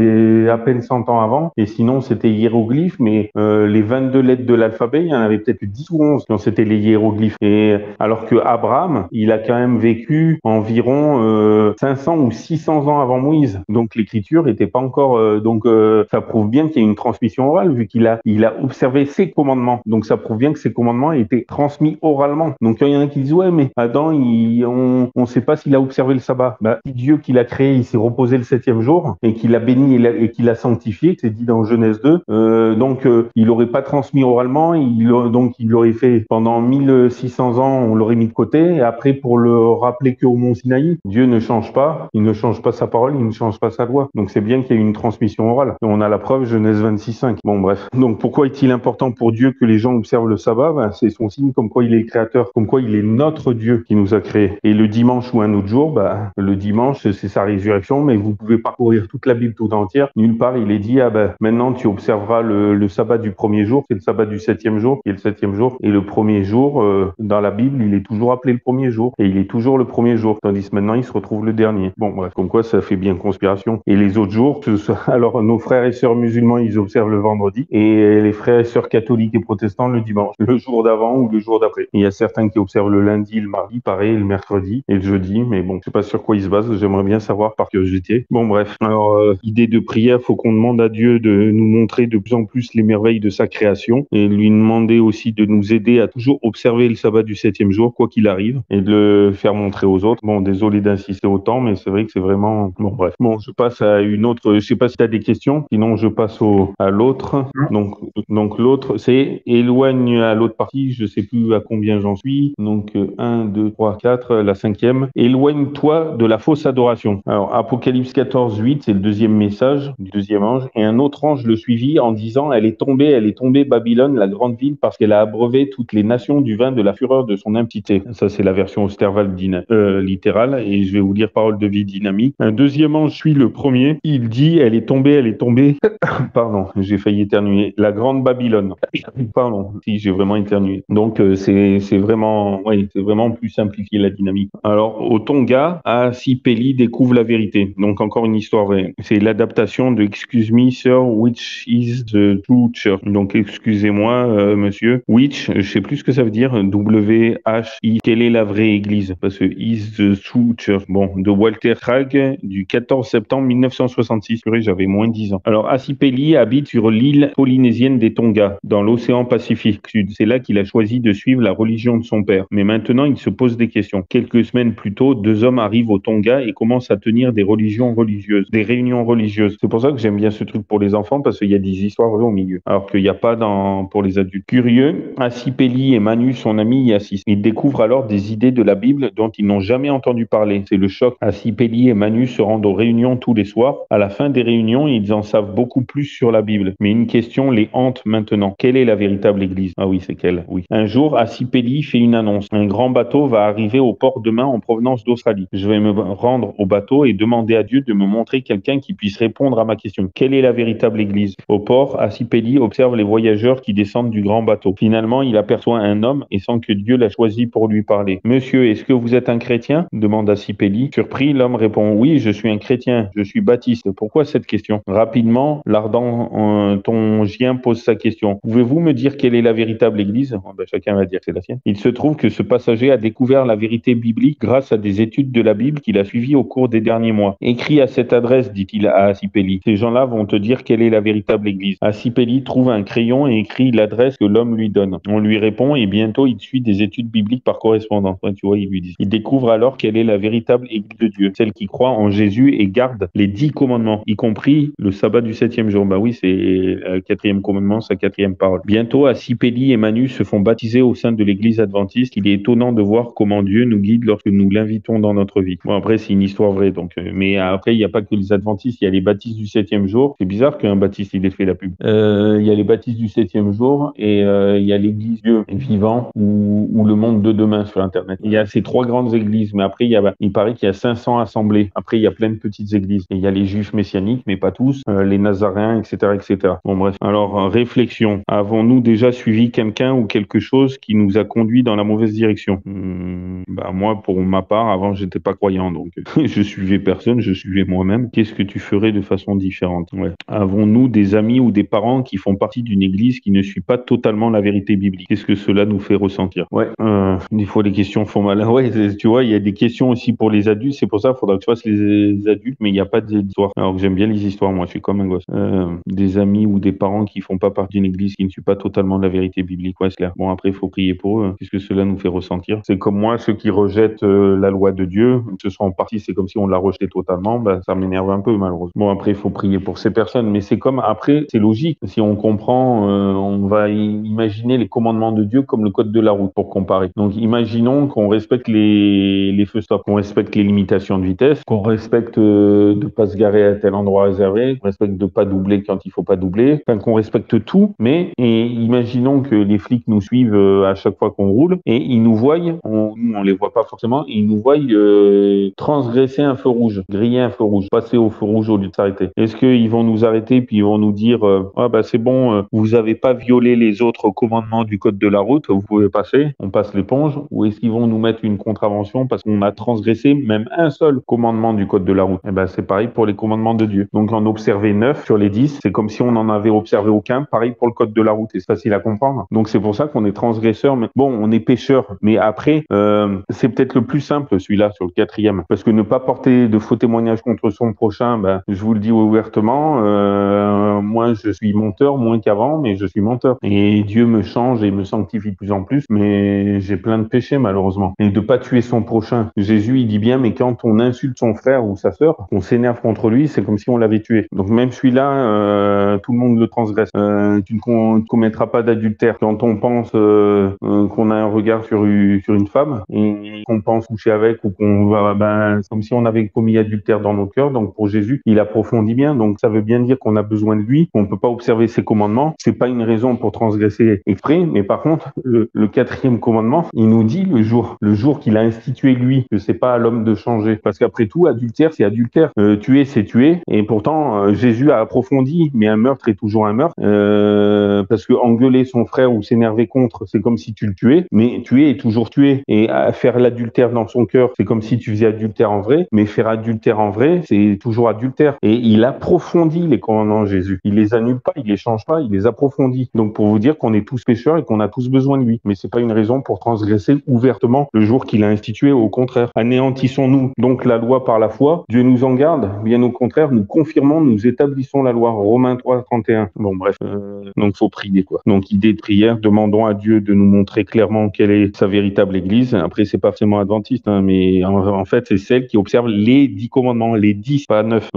à peine 100 ans avant. Et sinon, c'était hiéroglyphes. Mais euh, les 22 lettres de l'alphabet, il y en avait peut-être 10 ou 11 quand c'était les hiéroglyphes. Et alors que Abraham, il a quand même vécu environ euh, 500 ou 600 ans avant Moïse. Donc l'écriture n'était pas encore. euh, donc euh, ça prouve bien qu'il y a une transmission orale vu qu'il a il a observé ses commandements. Donc ça prouve bien que ses commandements étaient transmis oralement. Donc il y en a qui disent ouais mais Adam il, on on sait pas s'il a observé le sabbat. Bah, Dieu qui l'a créé, il s'est reposé le septième jour et qu'il l'a béni et qu'il l'a sanctifié, c'est dit dans Genèse 2. Euh, donc euh, il aurait pas transmis oralement, il a- donc il l'aurait fait pendant 1600 ans, on l'aurait mis de côté et après pour le rappeler qu'au Mont Sinaï. Dieu ne change pas, il ne change pas sa parole, il ne change pas sa loi. Donc c'est bien qu'il y ait une transmission orale. On a la preuve, Genèse 26.5. Bon bref. Donc pourquoi est-il important pour Dieu que les gens observent le sabbat? Ben, C'est son signe comme quoi il est créateur, comme quoi il est notre Dieu qui nous a créés. Et le dimanche ou un autre jour, ben, le dimanche c'est sa résurrection, mais vous pouvez parcourir toute la Bible tout entière. Nulle part il est dit, ah ben maintenant tu observeras le, le sabbat du premier jour, c'est le sabbat du septième jour, est le septième jour. Et le premier jour, euh, dans la Bible, il est toujours appelé le premier jour. Et il est toujours le premier jour. Tandis que maintenant il se retrouve le dernier. Bon bref, comme quoi ça fait bien conspiration. Et les autres jours, alors nos frères et sœurs musulmans, ils observent le vendredi. Et les frères et sœurs catholiques et protestants le dimanche, le jour d'avant ou le jour d'après. Il y a certains qui observent le lundi, le mardi, pareil, le mercredi et le jeudi. Mais bon, je sais pas sur quoi ils se basent. J'aimerais bien savoir par curiosité. Bon bref. Alors, euh, idée de prière, faut qu'on demande à Dieu de nous montrer de plus en plus les merveilles de sa création et lui demander aussi de nous aider à toujours observer le sabbat du septième jour, quoi qu'il arrive, et de le faire montrer aux autres. Bon, désolé d'insister autant, mais c'est vrai que c'est vraiment... Bon, bref. Bon, je passe à une autre... Je sais pas si tu as des questions, sinon je passe à l'autre. Donc, donc l'autre, c'est éloigne à l'autre partie, je sais plus à combien j'en suis. Donc, 1, 2, 3, 4, la cinquième. Éloigne-toi de la fausse adoration. Alors, Apocalypse 14, 8, c'est le deuxième message du deuxième ange. Et un autre ange le suivit en disant, elle est tombée, elle est tombée, Babylone, la grande ville, parce qu'elle a abreuvé toutes les nations du vin de la fureur de son impiété. Ça, c'est la version Osterwald euh, littérale, et je vais vous lire parole de vie dynamique. Un deuxième ange suit le premier. Il dit, elle est tombée, elle est tombée. Pardon, j'ai failli éternuer. La grande Babylone. Pardon, si j'ai vraiment éternué. Donc, euh, c'est vraiment, vraiment plus simplifier la dynamique. Alors, au Tonga, Asipeli découvre la vérité. Donc, encore une histoire. C'est l'adaptation de Excuse me, sir, which is the church. Donc, excusez-moi, euh, monsieur. Which, je sais plus ce que ça veut dire. W-H-I. Quelle est la vraie église? Parce que is the church. Bon, de Walter Krag du 14 septembre 1966. J'avais moins de 10 ans. Alors, Asipeli habite sur l'île polynésienne des Tonga, dans l'océan Pacifique Sud. C'est là qu'il a choisi de suivre la religion de son père. Mais maintenant, il se pose des questions. Quelques semaines plus tôt, deux hommes arrivent au Tonga et commencent à tenir des religions religieuses, des réunions religieuses. C'est pour ça que j'aime bien ce truc pour les enfants, parce qu'il y a des histoires au milieu. Alors qu'il n'y a pas dans, pour les adultes. Curieux, Asipeli et Manu, son ami, y. Ils découvrent alors des idées de la Bible dont ils n'ont jamais entendu parler. C'est le choc. Asipeli et Manu se rendent aux réunions tous les soirs. À la fin des réunions, ils en savent beaucoup plus sur la Bible. Mais une question les hante maintenant. Quelle est la véritable église? Ah oui, c'est quelle Oui. Un jour, Asipeli fait une annonce. Un grand bateau va arriver au port demain en provenance d'Australie. Je vais me rendre au bateau et demander à Dieu de me montrer quelqu'un qui puisse répondre à ma question. Quelle est la véritable église? Au port, Asipeli observe les voyageurs qui descendent du grand bateau. Finalement, il aperçoit un homme et sent que Dieu l'a choisi pour lui parler. Monsieur, est-ce que vous êtes un chrétien? demande Asipeli. Surpris, l'homme répond Oui, je suis un chrétien, je suis baptiste. Pourquoi cette question? Rapidement, l'ardent euh, tongien pose sa question. Pouvez-vous me dire quelle est la véritable église? Oh, ben, Chacun va dire que c'est la sienne. Il se trouve que ce passager a découvert la vérité biblique grâce à des études de la Bible qu'il a suivies au cours des derniers mois. Écris à cette adresse, dit-il à Asipeli. Ces gens-là vont te dire quelle est la véritable église. Asipeli trouve un crayon et écrit l'adresse que l'homme lui donne. On lui répond et bientôt il suit des études bibliques par correspondance. tu vois, il lui dit. Il découvre alors quelle est la véritable église de Dieu, celle qui croit en Jésus et garde les dix commandements, y compris le sabbat du septième jour. Bah oui, c'est le quatrième commandement, sa quatrième parole. Bientôt, Asipeli et Manu se font baptiser au sein de l'église adventiste. Il est étonnant de voir comment Dieu nous guide lorsque nous l'invitons dans notre vie. Bon, après, c'est une histoire vraie, donc, euh, mais après, il n'y a pas que les adventistes, il y a les baptistes du septième jour. C'est bizarre qu'un baptiste, il ait fait la pub. Euh, il y a les baptistes du septième jour et euh, il y a l'église Dieu vivant ou, le monde de demain sur Internet. Il y a ces trois grandes églises, mais après, il, paraît qu'il y a 500 assemblées. Après, il y a plein de petites églises. Il y a les juifs messianiques, mais pas tous, euh, les nazaréens, etc., etc. Bon, bref. Alors, réflexion. Avons-nous déjà suivi quelqu'un ou quelque chose qui nous a conduit dans la mauvaise direction? Hmm, Bah moi, pour ma part, avant, j'étais pas croyant, donc je suivais personne, je suivais moi-même. Qu'est-ce que tu ferais de façon différente ouais. Avons-nous des amis ou des parents qui font partie d'une église qui ne suit pas totalement la vérité biblique? Qu'est-ce que cela nous fait ressentir? Ouais. Euh, des fois, les questions font mal. Ouais, tu vois, il y a des questions aussi pour les adultes. C'est pour ça, qu'il faudra que tu fasses les adultes, mais il n'y a pas d'histoire. Alors que j'aime bien les histoires, moi, je suis comme un gosse. Euh, des amis ou des parents qui font pas partie d'une église qui ne suit pas totalement la vérité biblique, ouais, c'est clair. Bon, après, il faut prier pour eux. Qu'est-ce que cela nous fait ressentir? C'est comme moi, ceux qui rejettent euh, la loi de Dieu, ce sont en partie, c'est comme si on l'a rejeté totalement, ben, ça m'énerve un peu, malheureusement. Bon, après, il faut prier pour ces personnes, mais c'est comme, après, c'est logique. Si on comprend, euh, on va imaginer les commandements de Dieu comme le code de la route pour comparer. Donc, imaginons qu'on respecte les feux stop, qu'on respecte les limitations de vitesse, qu'on respecte euh, de pas se garer à tel endroit réservé, qu'on respecte de pas doubler quand il faut pas doubler, enfin qu'on respecte tout. Mais imaginons que les flics nous suivent euh, à chaque fois qu'on roule et ils nous voient, on, nous on les voit pas forcément, ils nous voient euh, transgresser un feu rouge, griller un feu rouge, passer au feu rouge au lieu de s'arrêter. Est-ce qu'ils vont nous arrêter puis ils vont nous dire euh, ah bah c'est bon, euh, vous avez pas violé les autres commandements du code de la route, vous pouvez passer, on passe l'éponge, ou est-ce qu'ils vont nous mettre une contravention parce qu'on a transgressé même un seul commandement du code de la route? Eh ben c'est pareil pour les commandements de Dieu. Donc en observer 9 sur les 10, c'est comme si on n'en avait observé aucun, pareil pour le code de la route, et c'est facile à comprendre. Donc c'est pour ça qu'on est transgresseur, mais bon, on est pécheur, mais après, euh, c'est peut-être le plus simple celui-là sur le quatrième, parce que ne pas porter de faux témoignages contre son prochain, ben, je vous le dis ouvertement, euh, moi je suis menteur moins qu'avant, mais je suis menteur. Et Dieu me change et me sanctifie de plus en plus, mais j'ai plein de péchés malheureusement. Et de pas tuer son prochain. Jésus il dit bien, mais quand on insulte son frère ou sa sœur, on s'énerve contre lui, c'est comme si on l'avait tué. Donc même celui-là, euh, tout le monde le transgresse. Euh, tu ne com- commettras pas d'adultère. Quand on pense qu'on a un regard sur, une femme et qu'on pense coucher avec ou qu'on va, ben, comme si on avait commis adultère dans nos cœurs. Donc pour Jésus, il approfondit bien. Donc ça veut bien dire qu'on a besoin de lui, qu'on peut pas observer ses commandements. C'est pas une raison pour transgresser exprès, mais par contre, le, quatrième commandement, il nous dit le jour, le jour qu'il a institué lui, que c'est pas à l'homme de changer. Parce qu'après tout, adultère, c'est adultère. Euh, tuer, c'est tuer. Et pourtant, euh, Jésus a approfondi, mais un meurtre est toujours un meurtre. Euh, parce que engueuler son frère ou s'énerver contre, c'est comme si tu le tuais. Mais tuer est toujours tuer. Et faire l'adultère dans son cœur, c'est comme si tu faisais adultère en vrai. Mais faire adultère en vrai, c'est toujours adultère. Il approfondit les commandements de Jésus. Il les annule pas, il les change pas, il les approfondit. Donc pour vous dire qu'on est tous pécheurs et qu'on a tous besoin de lui. Mais c'est pas une raison pour transgresser ouvertement le jour qu'il a institué. Au contraire, anéantissons-nous donc la loi par la foi. Dieu nous en garde. Bien au contraire, nous confirmons, nous établissons la loi. Romains 3, 31. Bon bref, euh, donc faut prier quoi. Donc idée de prière, demandons à Dieu de nous montrer clairement quelle est sa véritable Église. Après c'est pas forcément adventiste, hein, mais en, en fait c'est celle qui observe les dix commandements, les dix, pas neuf.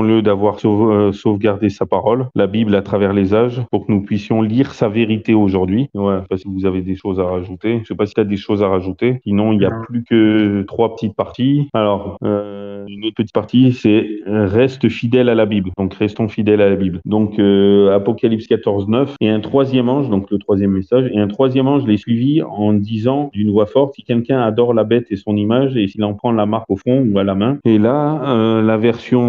Remercions-le d'avoir euh, sauvegardé sa parole, la Bible à travers les âges, pour que nous puissions lire sa vérité aujourd'hui. Ouais, je sais pas si vous avez des choses à rajouter. Je sais pas si tu as des choses à rajouter. Sinon, il y a Non. plus que trois petites parties. Alors, euh, une autre petite partie, c'est euh, reste fidèle à la Bible. Donc, restons fidèles à la Bible. Donc, euh, Apocalypse 14, 9. Et un troisième ange, donc le troisième message, et un troisième ange les suivit en disant d'une voix forte, si quelqu'un adore la bête et son image, et s'il en prend la marque au front ou à la main. Et là, euh, la version,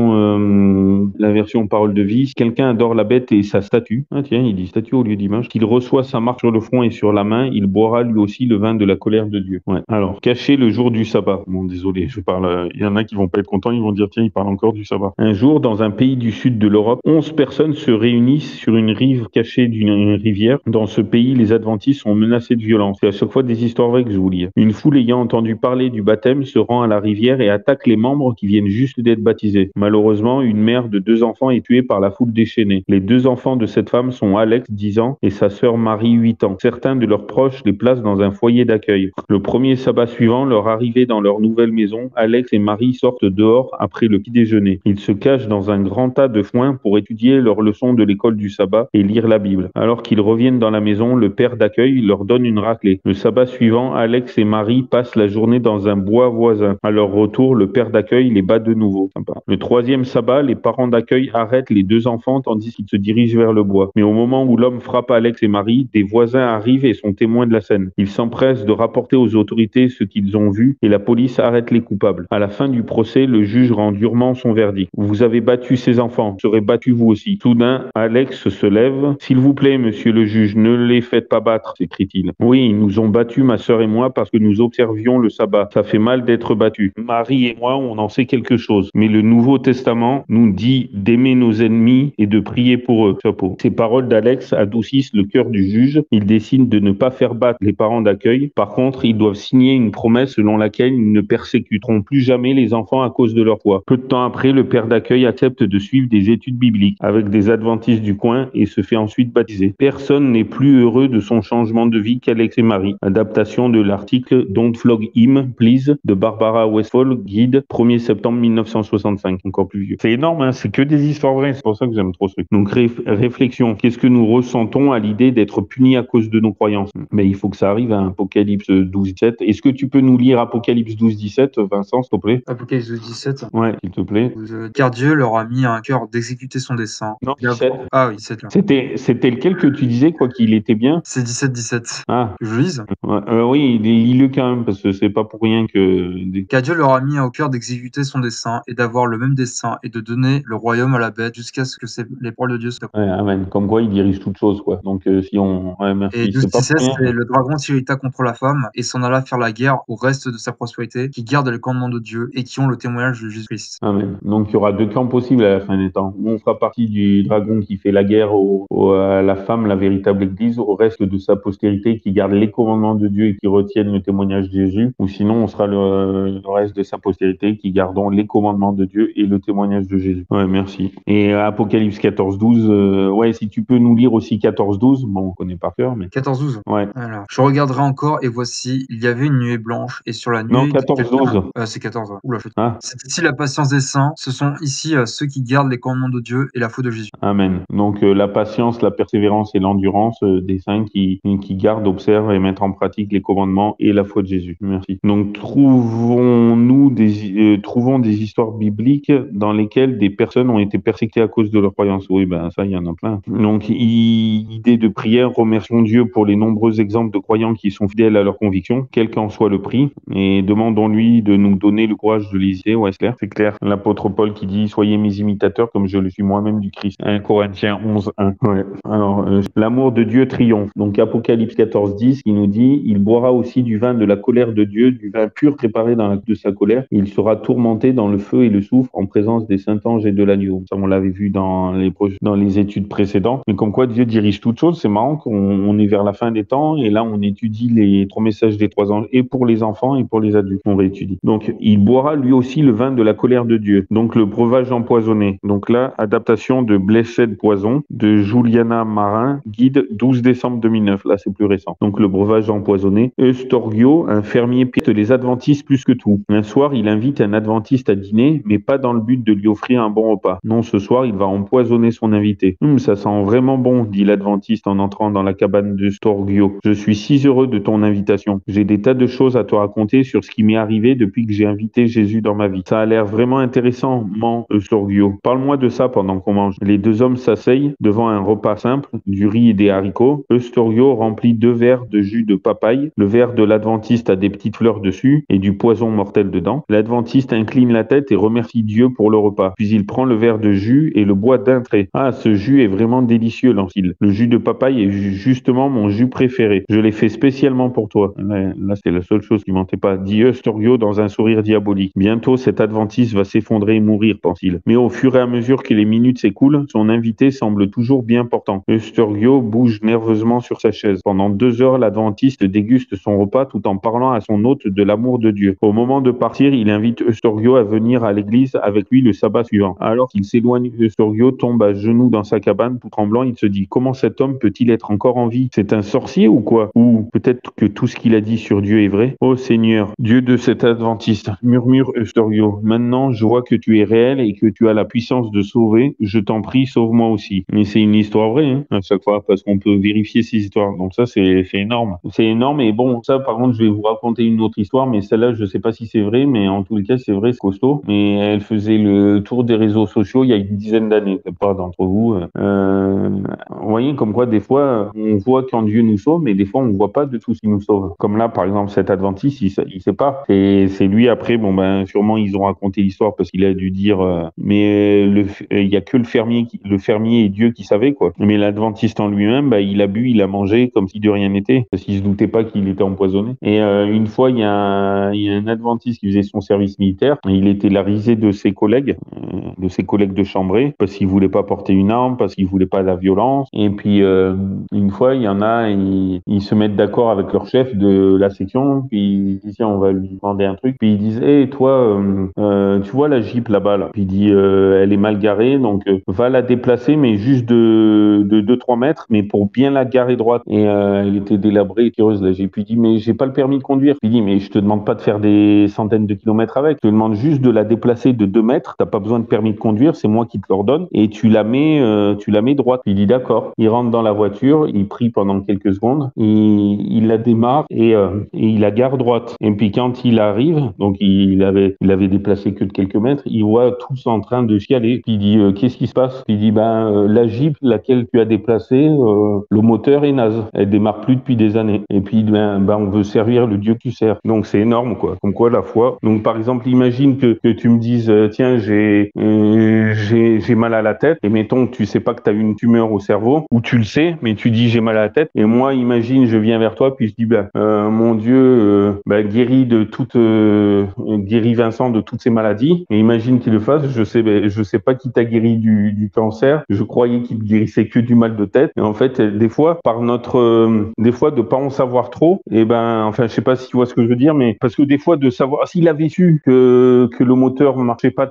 euh, la version parole de vie, quelqu'un adore la bête et sa statue, ah tiens, il dit statue au lieu d'image, qu'il reçoit sa marque sur le front et sur la main, il boira lui aussi le vin de la colère de Dieu. Ouais. Alors, caché le jour du sabbat. Bon, désolé, je parle, euh, il y en a qui vont pas être contents, ils vont dire, tiens, il parle encore du sabbat. Un jour, dans un pays du sud de l'Europe, 11 personnes se réunissent sur une rive cachée d'une rivière. Dans ce pays, les adventistes sont menacés de violence. C'est à chaque fois des histoires vraies que je vous lis. Une foule ayant entendu parler du baptême se rend à la rivière et attaque les membres qui viennent juste d'être baptisés. Malheureusement, une mère de deux enfants est tuée par la foule déchaînée. Les deux enfants de cette femme sont Alex, 10 ans, et sa sœur Marie, 8 ans. Certains de leurs proches les placent dans un foyer d'accueil. Le premier sabbat suivant, leur arrivée dans leur nouvelle maison, Alex et Marie sortent dehors après le petit déjeuner. Ils se cachent dans un grand tas de foin pour étudier leurs leçons de l'école du sabbat et lire la Bible. Alors qu'ils reviennent dans la maison, le père d'accueil leur donne une raclée. Le sabbat suivant, Alex et Marie passent la journée dans un bois voisin. À leur retour, le père d'accueil les bat de nouveau. Le troisième sabbat, les parents d'accueil arrêtent les deux enfants tandis qu'ils se dirigent vers le bois. Mais au moment où l'homme frappe Alex et Marie, des voisins arrivent et sont témoins de la scène. Ils s'empressent de rapporter aux autorités ce qu'ils ont vu et la police arrête les coupables. À la fin du procès, le juge rend durement son verdict. Vous avez battu ces enfants, serez battus vous aussi. Soudain, Alex se lève. S'il vous plaît, monsieur le juge, ne les faites pas battre, s'écrie-t-il. Oui, ils nous ont battus, ma sœur et moi, parce que nous observions le sabbat. Ça fait mal d'être battus. Marie et moi, on en sait quelque chose. Mais le Nouveau Testament nous dit d'aimer nos ennemis et de prier pour eux. Ces paroles d'Alex adoucissent le cœur du juge. Il décide de ne pas faire battre les parents d'accueil. Par contre, ils doivent signer une promesse selon laquelle ils ne persécuteront plus jamais les enfants à cause de leur foi. Peu de temps après, le père d'accueil accepte de suivre des études bibliques avec des adventistes du coin et se fait ensuite baptiser. Personne n'est plus heureux de son changement de vie qu'Alex et Marie. Adaptation de l'article Don't Flog Him, Please de Barbara Westphal, guide 1er septembre 1965, encore plus vieux. C'est énorme, hein c'est que des histoires vraies, c'est pour ça que j'aime trop ce truc. Donc réflexion, qu'est-ce que nous ressentons à l'idée d'être punis à cause de nos croyances? Mais il faut que ça arrive à Apocalypse 12, 17. Est-ce que tu peux nous lire Apocalypse 12, 17, Vincent, s'il te plaît? Apocalypse 12, 17 Ouais, s'il te plaît. Euh, car Dieu leur a mis un cœur d'exécuter son dessein. Non, 17. Ah oui, 17 là. C'était, c'était lequel que tu disais, quoi qu'il était bien? C'est 17, 17. Ah, Je lise? ouais, euh, oui, lis-le quand même, parce que c'est pas pour rien que... Car Dieu leur a mis au cœur d'exécuter son dessein et d'avoir le même dessein et de donner le royaume à la bête jusqu'à ce que c'est- les paroles de Dieu soient Ouais, amen. Comme quoi, il dirige toutes choses, quoi. Donc, euh, si on... Ouais, merci. Et C'est pas 12-17, pour rien. c'est le dragon s'irrita contre la femme et s'en alla faire la guerre au reste de sa prospérité, qui gardent les commandements de Dieu et qui ont le témoignage de Jésus-Christ. Amen. Donc il y aura deux camps possibles à la fin des temps. On fera partie du dragon qui fait la guerre au, au- à la femme, la véritable Église, au reste de sa postérité qui garde les commandements de Dieu et qui retiennent le témoignage de Jésus. Ou sinon on sera le, le reste de sa postérité qui gardons les commandements de Dieu et le témoignage de Jésus. Ouais, merci. Et Apocalypse 14, 12, euh, ouais, si tu peux nous lire aussi 14, 12, bon, on connaît par cœur, mais 14-12. ouais. Alors, je regarderai encore et voici, il y avait une nuée blanche et sur la nuée... Non, de 14, quelqu'un- 12. Euh, c'est 14, ouais. Oula, je... Ah. C'est ici la patience des saints, ce sont ici euh, ceux qui gardent les commandements de Dieu et la foi de Jésus. Amen. Donc euh, la patience, la persévérance et l'endurance euh, des saints qui, qui gardent, observent et mettent en pratique les commandements et la foi de Jésus. Merci. Donc trouvons-nous des euh, trouvons des histoires bibliques dans lesquelles des personnes ont été persécutées à cause de leur croyance. Oui, ben ça il y en a plein. Donc idée de prière, remercions Dieu pour les nombreux exemples de croyants qui sont fidèles à leurs convictions, quel qu'en soit le prix, et demandons-lui de nous donner le courage de les hésiter. Ouais, c'est clair. C'est clair. L'apôtre Paul qui dit soyez mes imitateurs comme je le suis moi-même du Christ. 1 Corinthiens 11, 1. Ouais. Alors, euh, l'amour de Dieu triomphe. Donc, Apocalypse 14, 10, qui nous dit, il boira aussi du vin de la colère de Dieu, du vin pur préparé dans la de sa colère. Il sera tourmenté dans le feu et le soufre en présence des saints anges et de l'agneau. Ça, on l'avait vu dans les, études précédentes. Mais comme quoi Dieu dirige toutes choses, c'est marrant qu'on on est vers la fin des temps et là, on étudie les trois messages des trois anges et pour les enfants et pour les adultes. On réétudie. Donc, il boira lui aussi le vin de la colère de Dieu. Donc, le breuvage empoisonné. Donc là, adaptation de Blessed Poison de Juliana Marin, guide 12 décembre 2009. Là, c'est plus récent. Donc, le breuvage empoisonné. Eustorgio, un fermier pète les adventistes plus que tout. Un soir, il invite un adventiste à dîner, mais pas dans le but de lui offrir un bon repas. Non, ce soir, il va empoisonner son invité. Hum, ça sent vraiment bon, dit l'adventiste en entrant dans la cabane de Storgio. Je suis si heureux de ton invitation. J'ai des tas de choses à te raconter sur ce qui m'est arrivé depuis que j'ai invité Jésus dans ma vie. Ça a l'air vraiment intéressant, ment Storgio. Parle-moi de ça pendant qu'on mange. Les deux hommes s'asseyent devant un repas simple, du riz et des haricots. Eustorio remplit deux verres de jus de papaye. Le verre de l'adventiste a des petites fleurs dessus et du poison mortel dedans. L'adventiste incline la tête et remercie Dieu pour le repas. Puis il prend le verre de jus et le boit d'un trait. Ah, ce jus est vraiment délicieux, lance-t-il. Le jus de papaye est ju- justement mon jus préféré. Je l'ai fait spécialement pour toi. Là, là, c'est la seule chose qui mentait pas. Dit Eustorio dans un sourire diabolique. Bientôt, cet adventiste va s'effondrer et mourir, pense-t-il. Mais au fur et à mesure que les minutes s'écoulent, son invité semble toujours bien portant. Eustorio bouge nerveusement sur sa chaise. Pendant deux heures, l'adventiste déguste son repas tout en parlant à son hôte de l'amour de Dieu. Au moment de partir, il invite Eustorio à venir à l'église avec lui le sabbat suivant. Alors qu'il s'éloigne, Eustorio tombe à genoux dans sa cabane, tout tremblant. Il se dit comment cet homme peut-il être encore en vie? C'est un sorcier ou quoi? Ou peut-être que tout ce qu'il a dit sur Dieu est vrai? Ô Seigneur, Dieu de cet adventiste, murmure Eustorio, maintenant je vois que tu es réel et que tu as la puissance de sauver. Je t'en prie, sauve-moi aussi. Mais c'est une histoire vraie, hein, à chaque fois, parce qu'on peut vérifier ces histoires. Donc ça, c'est énorme. C'est énorme. Et bon, ça, par contre, je vais vous raconter une autre histoire, mais celle-là, je sais pas si c'est vrai, mais en tout cas, c'est vrai, c'est costaud. Mais elle faisait le tour des réseaux sociaux il y a une dizaine d'années. C'est pas d'entre vous. Euh, vous voyez, comme quoi, des fois, on voit quand Dieu nous sauve, mais des fois, on voit pas de tout ce qui nous sauve. Comme là, par exemple, cet adventiste, il, il sait pas. C'est c'est lui après, bon ben, sûrement ils ont raconté l'histoire parce qu'il a dû dire, euh, mais le, il y a que le fermier, le fermier et Dieu qui savait quoi. Mais l'adventiste en lui-même, bah, il a bu, il a mangé comme si de rien n'était, parce qu'il se doutait pas qu'il était empoisonné. Et euh, une fois, il y, a un, adventiste qui faisait son service militaire. et Il était la risée de ses collègues, euh, de ses collègues de chambrée, parce qu'il voulait pas porter une arme, parce qu'il voulait pas la violence. Et puis euh, une fois, il y en a, ils, ils se mettent d'accord avec leur chef de la section, puis ils disent on va lui demander un truc. Puis ils disent hé, toi, euh, tu vois la Jeep là-bas, là? Puis il dit, elle est mal garée, donc va la déplacer, mais juste de, de 2-3 mètres, mais pour bien la garer droite. Et elle était délabrée et heureuse, la Jeep. Puis dit, mais j'ai pas le permis de conduire. Puis il dit, mais je te demande pas de faire des centaines de kilomètres avec, je te demande juste de la déplacer de 2 mètres, t'as pas besoin de permis de conduire, c'est moi qui te l'ordonne, et tu la mets, tu la mets droite. Il dit, d'accord. Il rentre dans la voiture, il prie pendant quelques secondes, il, il la démarre et, et il la gare droite. Et puis quand il arrive, donc il avait, il avait déplacé que de quelques mètres, il voit tous en train de chialer. Puis il dit euh, qu'est-ce qui se passe? Il dit ben euh, la Jeep laquelle tu as déplacé, euh, le moteur est naze, elle démarre plus depuis des années. Et puis ben, ben on veut servir le Dieu que tu sers. Donc c'est énorme quoi. Comme quoi la foi. Donc par exemple imagine que tu me dises tiens j'ai j'ai mal à la tête et mettons tu sais pas que tu as une tumeur au cerveau ou tu le sais mais tu dis j'ai mal à la tête et moi imagine je viens vers toi puis je dis ben mon Dieu ben, guéris de toute euh, guérit Vincent de toutes ces maladies. Et imagine qu'il le fasse. Je sais, ben, je sais pas qui t'a guéri du, du, cancer. Je croyais qu'il guérissait que du mal de tête. Et en fait, des fois, par notre, euh, des fois, de pas en savoir trop. Et ben, enfin, je sais pas si tu vois ce que je veux dire, mais parce que des fois, de savoir s'il avait su que que le moteur marchait pas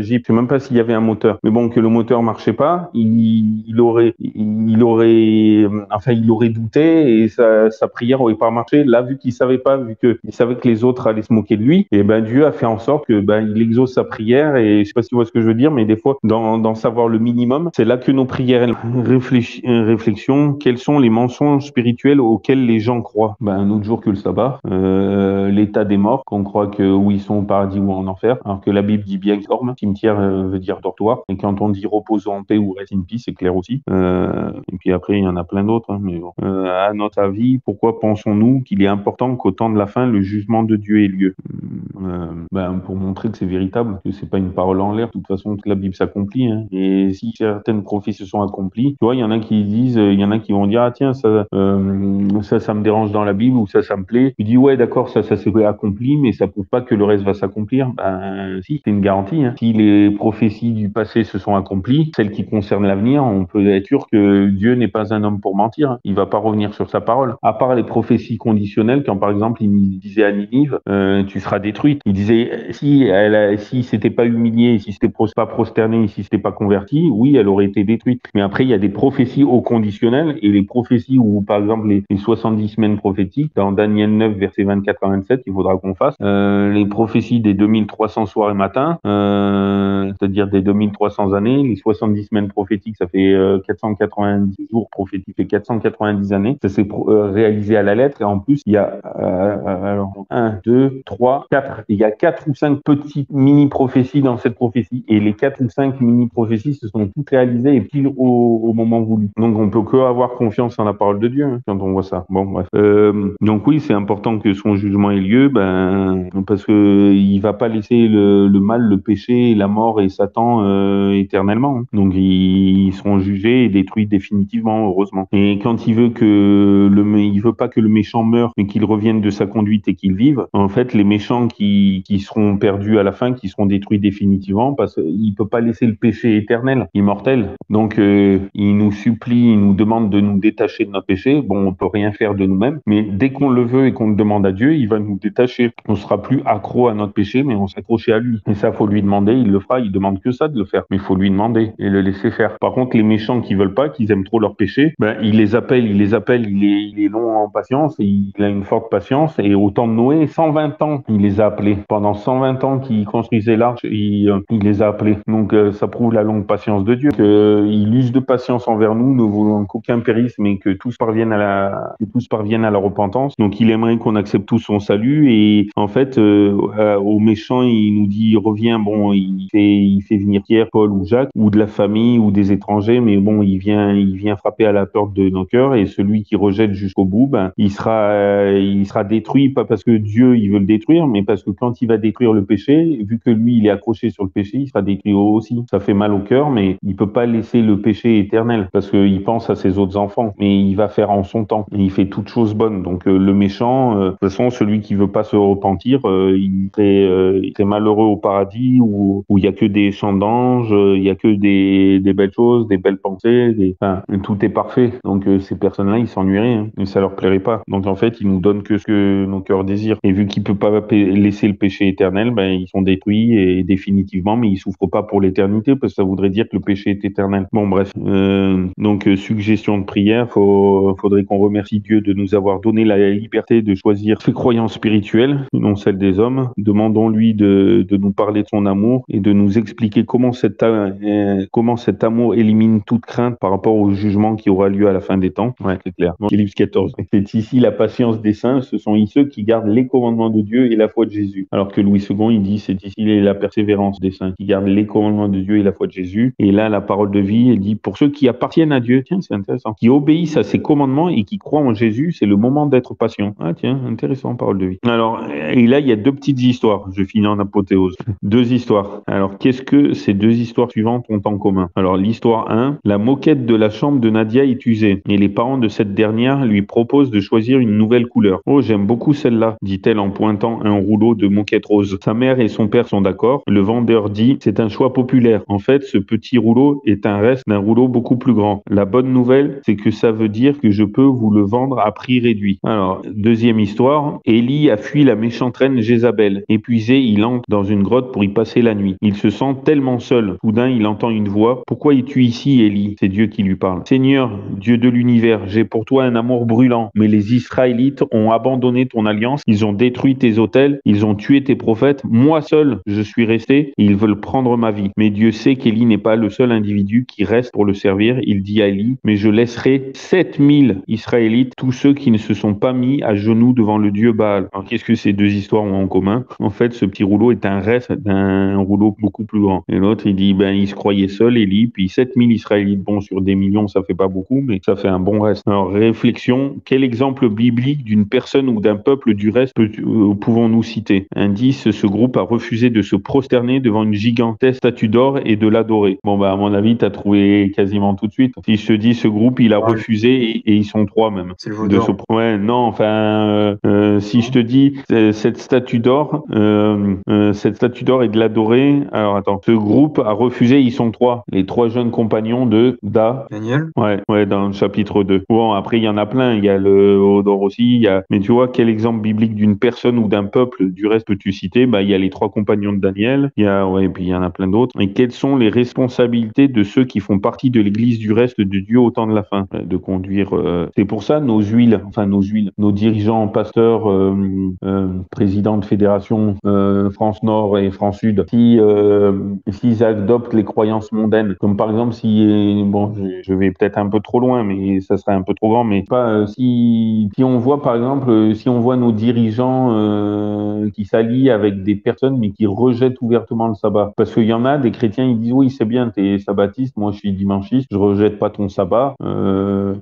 Jeep, je sais même pas s'il y avait un moteur, mais bon, que le moteur marchait pas, il, il aurait, il aurait, enfin, il aurait douté et sa, sa prière aurait pas marché. Là, vu qu'il savait pas, vu que il savait que les autres allaient se moquer de lui, et ben Dieu a fait en sorte que ben il exauce sa prière et je sais pas si tu vois ce que je veux dire, mais des fois dans, dans savoir le minimum, c'est là que nos prières réfléchissent réflexion, quels sont les mensonges spirituels auxquels les gens croient? Ben un autre jour que le sabbat, euh, l'état des morts, qu'on croit que où ils sont au paradis ou en enfer, alors que la Bible dit bien dorme, cimetière euh, veut dire dortoir, et quand on dit repose en paix ou reste in peace, c'est clair aussi. Euh, et puis après il y en a plein d'autres, hein, mais bon. Euh, à notre avis, pourquoi pensons-nous qu'il est important qu'au temps de la fin le jugement de Dieu ait lieu? Euh, ben, pour montrer que c'est véritable, que c'est pas une parole en l'air. De toute façon, toute la Bible s'accomplit. Hein. Et si certaines prophéties se sont accomplies, tu vois, il y en a qui disent, il y en a qui vont dire, ah tiens, ça, ça, ça me dérange dans la Bible ou ça, ça me plaît. Tu dis, ouais, d'accord, ça, ça s'est accompli, mais ça prouve pas que le reste va s'accomplir. Ben, si, c'est une garantie. Hein. Les prophéties du passé se sont accomplies, celles qui concernent l'avenir, on peut être sûr que Dieu n'est pas un homme pour mentir. Hein. Il va pas revenir sur sa parole. À part les prophéties conditionnelles, quand par exemple il disait à Ninive, euh, tu seras détruite. Il disait si elle, si s'était pas humilié, si c'était pas prosterné, si c'était pas converti, oui, elle aurait été détruite. Mais après, il y a des prophéties au conditionnel et les prophéties où, par exemple, les, 70 semaines prophétiques, dans Daniel 9, verset 24 à 27, il faudra qu'on fasse, euh, les prophéties des 2300 soirs et matins, euh, c'est-à-dire des 2300 années, les 70 semaines prophétiques, ça fait 490 euh, jours prophétiques et 490 années. Ça s'est euh, réalisé à la lettre et en plus, il y a alors, 1, 2, 3, 4. Il y a quatre ou cinq petites mini-prophéties dans cette prophétie. Et les quatre ou cinq mini-prophéties se sont toutes réalisées et pile au, moment voulu. Donc on peut que avoir confiance en la parole de Dieu hein, quand on voit ça. Bon, bref. Euh, donc oui, c'est important que son jugement ait lieu, ben parce que il va pas laisser le, mal, le péché, la mort et Satan euh, éternellement. Hein. Donc ils seront jugés et détruits définitivement, heureusement. Et quand il veut que le, il veut pas que le méchant meure, mais qu'il revienne de sa conduite et qu'il vive. En fait, les méchants qui, qui seront perdus à la fin, qui seront détruits définitivement, parce qu'il peut pas laisser le péché éternel, immortel. Donc, euh, il nous supplie, il nous demande de nous détacher de notre péché. Bon, on peut rien faire de nous-mêmes, mais dès qu'on le veut et qu'on le demande à Dieu, il va nous détacher. On sera plus accro à notre péché, mais on s'accrocher à lui. Et ça, faut lui demander. Il le fera. Il demande que ça de le faire, mais il faut lui demander et le laisser faire. Par contre, les méchants qui veulent pas, qui aiment trop leur péché, ben, il les appelle, il les appelle, il est, il est long en patience, et il a une forte patience. Et au temps de Noé, 120 ans, il les a appelés. Pendant 120 ans qu'il construisait l'arche, il, euh, il, les a appelés. Donc euh, ça prouve la longue patience de Dieu. Qu'il use de patience envers nous, ne voulons qu'aucun périsse, mais que tous parviennent à la, que tous parviennent à la repentance. Donc il aimerait qu'on accepte tout son salut. Et en fait, euh, aux méchants, il nous dit reviens. Bon, fait, il fait venir Pierre, Paul ou Jacques, ou de la famille ou des étrangers, mais bon, il vient, il vient frapper à la porte de nos cœurs. Et celui qui rejette jusqu'au bout, ben, il sera, il sera détruit pas parce que Dieu il veut le détruire, mais parce que quand il va détruire le péché, vu que lui il est accroché sur le péché, il sera détruit aussi. Ça fait mal au cœur, mais il peut pas laisser le péché éternel parce qu'il pense à ses autres enfants. Mais il va faire en son temps. Et il fait toutes choses bonnes. Donc euh, le méchant, euh, de toute façon, celui qui veut pas se repentir, euh, il, serait, il, malheureux au paradis où il y a que des chants d'anges, il y a que des, des belles choses, des belles pensées, des, enfin, tout est parfait. Donc ces personnes-là, ils s'ennuieraient, hein, ça leur plairait pas. Donc en fait, ils nous donnent que ce que nos cœurs désirent. Et vu qu'ils peuvent pas laisser le péché éternel, ben ils sont détruits et définitivement, mais ils souffrent pas pour l'éternité parce que ça voudrait dire que le péché est éternel. Bon bref, euh, donc suggestion de prière, faut, faudrait qu'on remercie Dieu de nous avoir donné la liberté de choisir ses croyances spirituelles, non celles des hommes. Demandons-lui de, de nous parler de son amour et de nous expliquer comment cet, euh, comment cet amour élimine toute crainte par rapport au jugement qui aura lieu à la fin des temps. Ouais, c'est clair. Philippe 14. C'est ici la patience des saints, ce sont ceux qui gardent les commandements de Dieu et la foi de Jésus. Alors que Louis II, il dit, c'est ici la persévérance des saints qui gardent les commandements de Dieu et la foi de Jésus. Et là, la parole de vie, elle dit, pour ceux qui appartiennent à Dieu, tiens, c'est intéressant, qui obéissent à ses commandements et qui croient en Jésus, c'est le moment d'être patient. Ah tiens, intéressant, parole de vie. Alors, et là, il y a deux petites histoires. Je finis en apothéose. Deux histoires. Alors, qu'est-ce que ces deux histoires suivantes ont en commun? Alors, l'histoire 1, la moquette de la chambre de Nadia est usée et les parents de cette dernière lui proposent de choisir une nouvelle couleur. Oh, j'aime beaucoup celle-là, dit-elle en pointant un rouleau de moquette rose. Sa mère et son père sont d'accord. Le vendeur dit, c'est un choix populaire. En fait, ce petit rouleau est un reste d'un rouleau beaucoup plus grand. La bonne nouvelle, c'est que ça veut dire que je peux vous le vendre à prix réduit. Alors, deuxième histoire, Élie a fui la méchante reine Jézabel. Épuisé, il entre dans une grotte pour y passer la nuit. Il se sent tellement seul. Soudain, il entend une voix. Pourquoi es-tu ici, Élie? C'est Dieu qui lui parle. Seigneur, Dieu de l'univers, j'ai pour toi un amour brûlant, mais les Israélites ont abandonné ton alliance, ils ont détruit tes autels, ils ont tué tes prophètes. Moi seul, je suis resté ils veulent prendre ma vie. Mais Dieu sait qu'Élie n'est pas le seul individu qui reste pour le servir. Il dit à Élie, mais je laisserai 7000 Israélites, tous ceux qui ne se sont pas mis à genoux devant le Dieu Baal. Alors qu'est-ce que ces deux histoires ont en commun? En fait, ce petit rouleau est un reste d'un rouleau beaucoup plus grand. Et l'autre, il dit, ben, il se croyait seul, Élie, puis 7000 Israélites, bon, sur des millions, ça fait pas beaucoup, mais ça fait un bon reste. Alors, réflexion, quel exemple biblique d'une personne ou d'un peuple du reste euh, pouvons-nous citer? Indice, ce groupe a refusé de se prosterner devant une gigantesque statue d'or et de l'adorer. Bon, bah, à mon avis, tu as trouvé quasiment tout de suite. Si je te dis ce groupe, il a refusé et, ils sont trois même. C'est le de se... Ouais, non, enfin, euh, euh, si je te dis cette statue d'or, cette statue d'or est de l'adorer. Alors attends, ce groupe a refusé, ils sont trois, les trois jeunes compagnons de Da. Daniel Ouais, ouais, dans le chapitre 2. Bon, après, il y en a plein. Il y a le Odor aussi. Il y a... Mais tu vois, quel exemple biblique d'une personne ou d'un peuple, du reste, peux-tu citer? Bah, Il y a les trois compagnons de Daniel. Il y a, ouais, et puis il y en a plein d'autres. Et quelles sont les responsabilités de ceux qui font partie de l'église du reste de Dieu au temps de la fin? De conduire. Euh... C'est pour ça nos huiles, enfin nos huiles, nos dirigeants, pasteurs, euh, euh, présidents de fédération euh, France Nord et France Sud, si s'ils adoptent les croyances mondaines, comme par exemple si bon, je, vais peut-être un peu trop loin, mais ça serait un peu trop grand, mais pas si si on voit par exemple si on voit nos dirigeants qui s'allient avec des personnes mais qui rejettent ouvertement le sabbat, parce qu'il y en a des chrétiens ils disent oui c'est bien t'es sabbatiste, moi je suis dimanchiste, je rejette pas ton sabbat,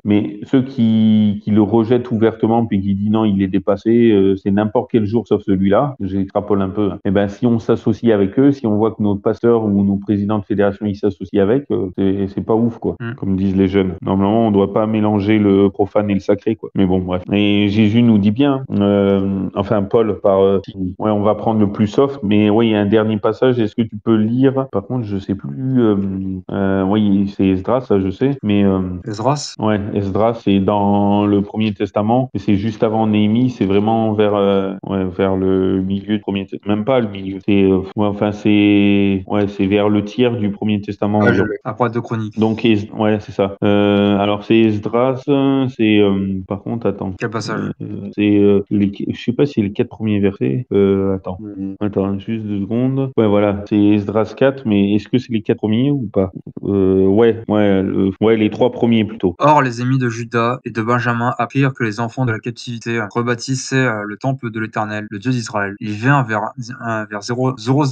mais ceux qui qui le rejettent ouvertement puis qui disent non il est dépassé, euh, c'est n'importe quel jour sauf celui-là, j'extrapole un peu. Et eh ben si on s'associe avec eux, si on voit que nos pasteurs ou nos présidents de fédération ils s'associent avec, euh, c'est pas ouf quoi, Mm. comme disent les jeunes. Normalement on doit pas mélanger le profane et le sacré quoi. Mais bon bref. Et Jésus nous dit bien, euh, enfin Paul par, euh, ouais on va prendre le plus soft, mais ouais il y a un dernier passage. Est-ce que tu peux lire? Par contre je sais plus. Euh, oui c'est Esdras ça je sais, mais Esdras? Ouais, Esdras, c'est dans le Premier Testament, et c'est juste avant Néhémie, c'est vraiment vers, ouais, vers le milieu du Premier Testament, même pas le milieu, c'est, ouais, enfin c'est, ouais, c'est vers le tiers du Premier Testament. Ah. Après de chronique. Donc, Es- ouais, c'est ça. Euh, alors c'est Esdras, c'est, euh, par contre, attends. Quel passage? Euh, c'est, euh, les, je sais pas si c'est les quatre premiers versets. Attends, Mm. attends, juste deux secondes. Ouais, voilà, c'est Esdras 4, mais est-ce que c'est les quatre premiers ou pas? Ouais, ouais, le- ouais, les trois premiers plutôt. Or, les ennemis de Juda et de Benjamin apprirent que les enfants de la captivité rebâtissaient le temple de l'Éternel, le Dieu d'Israël. Ils vinrent vers, vers Zéro- Zoro-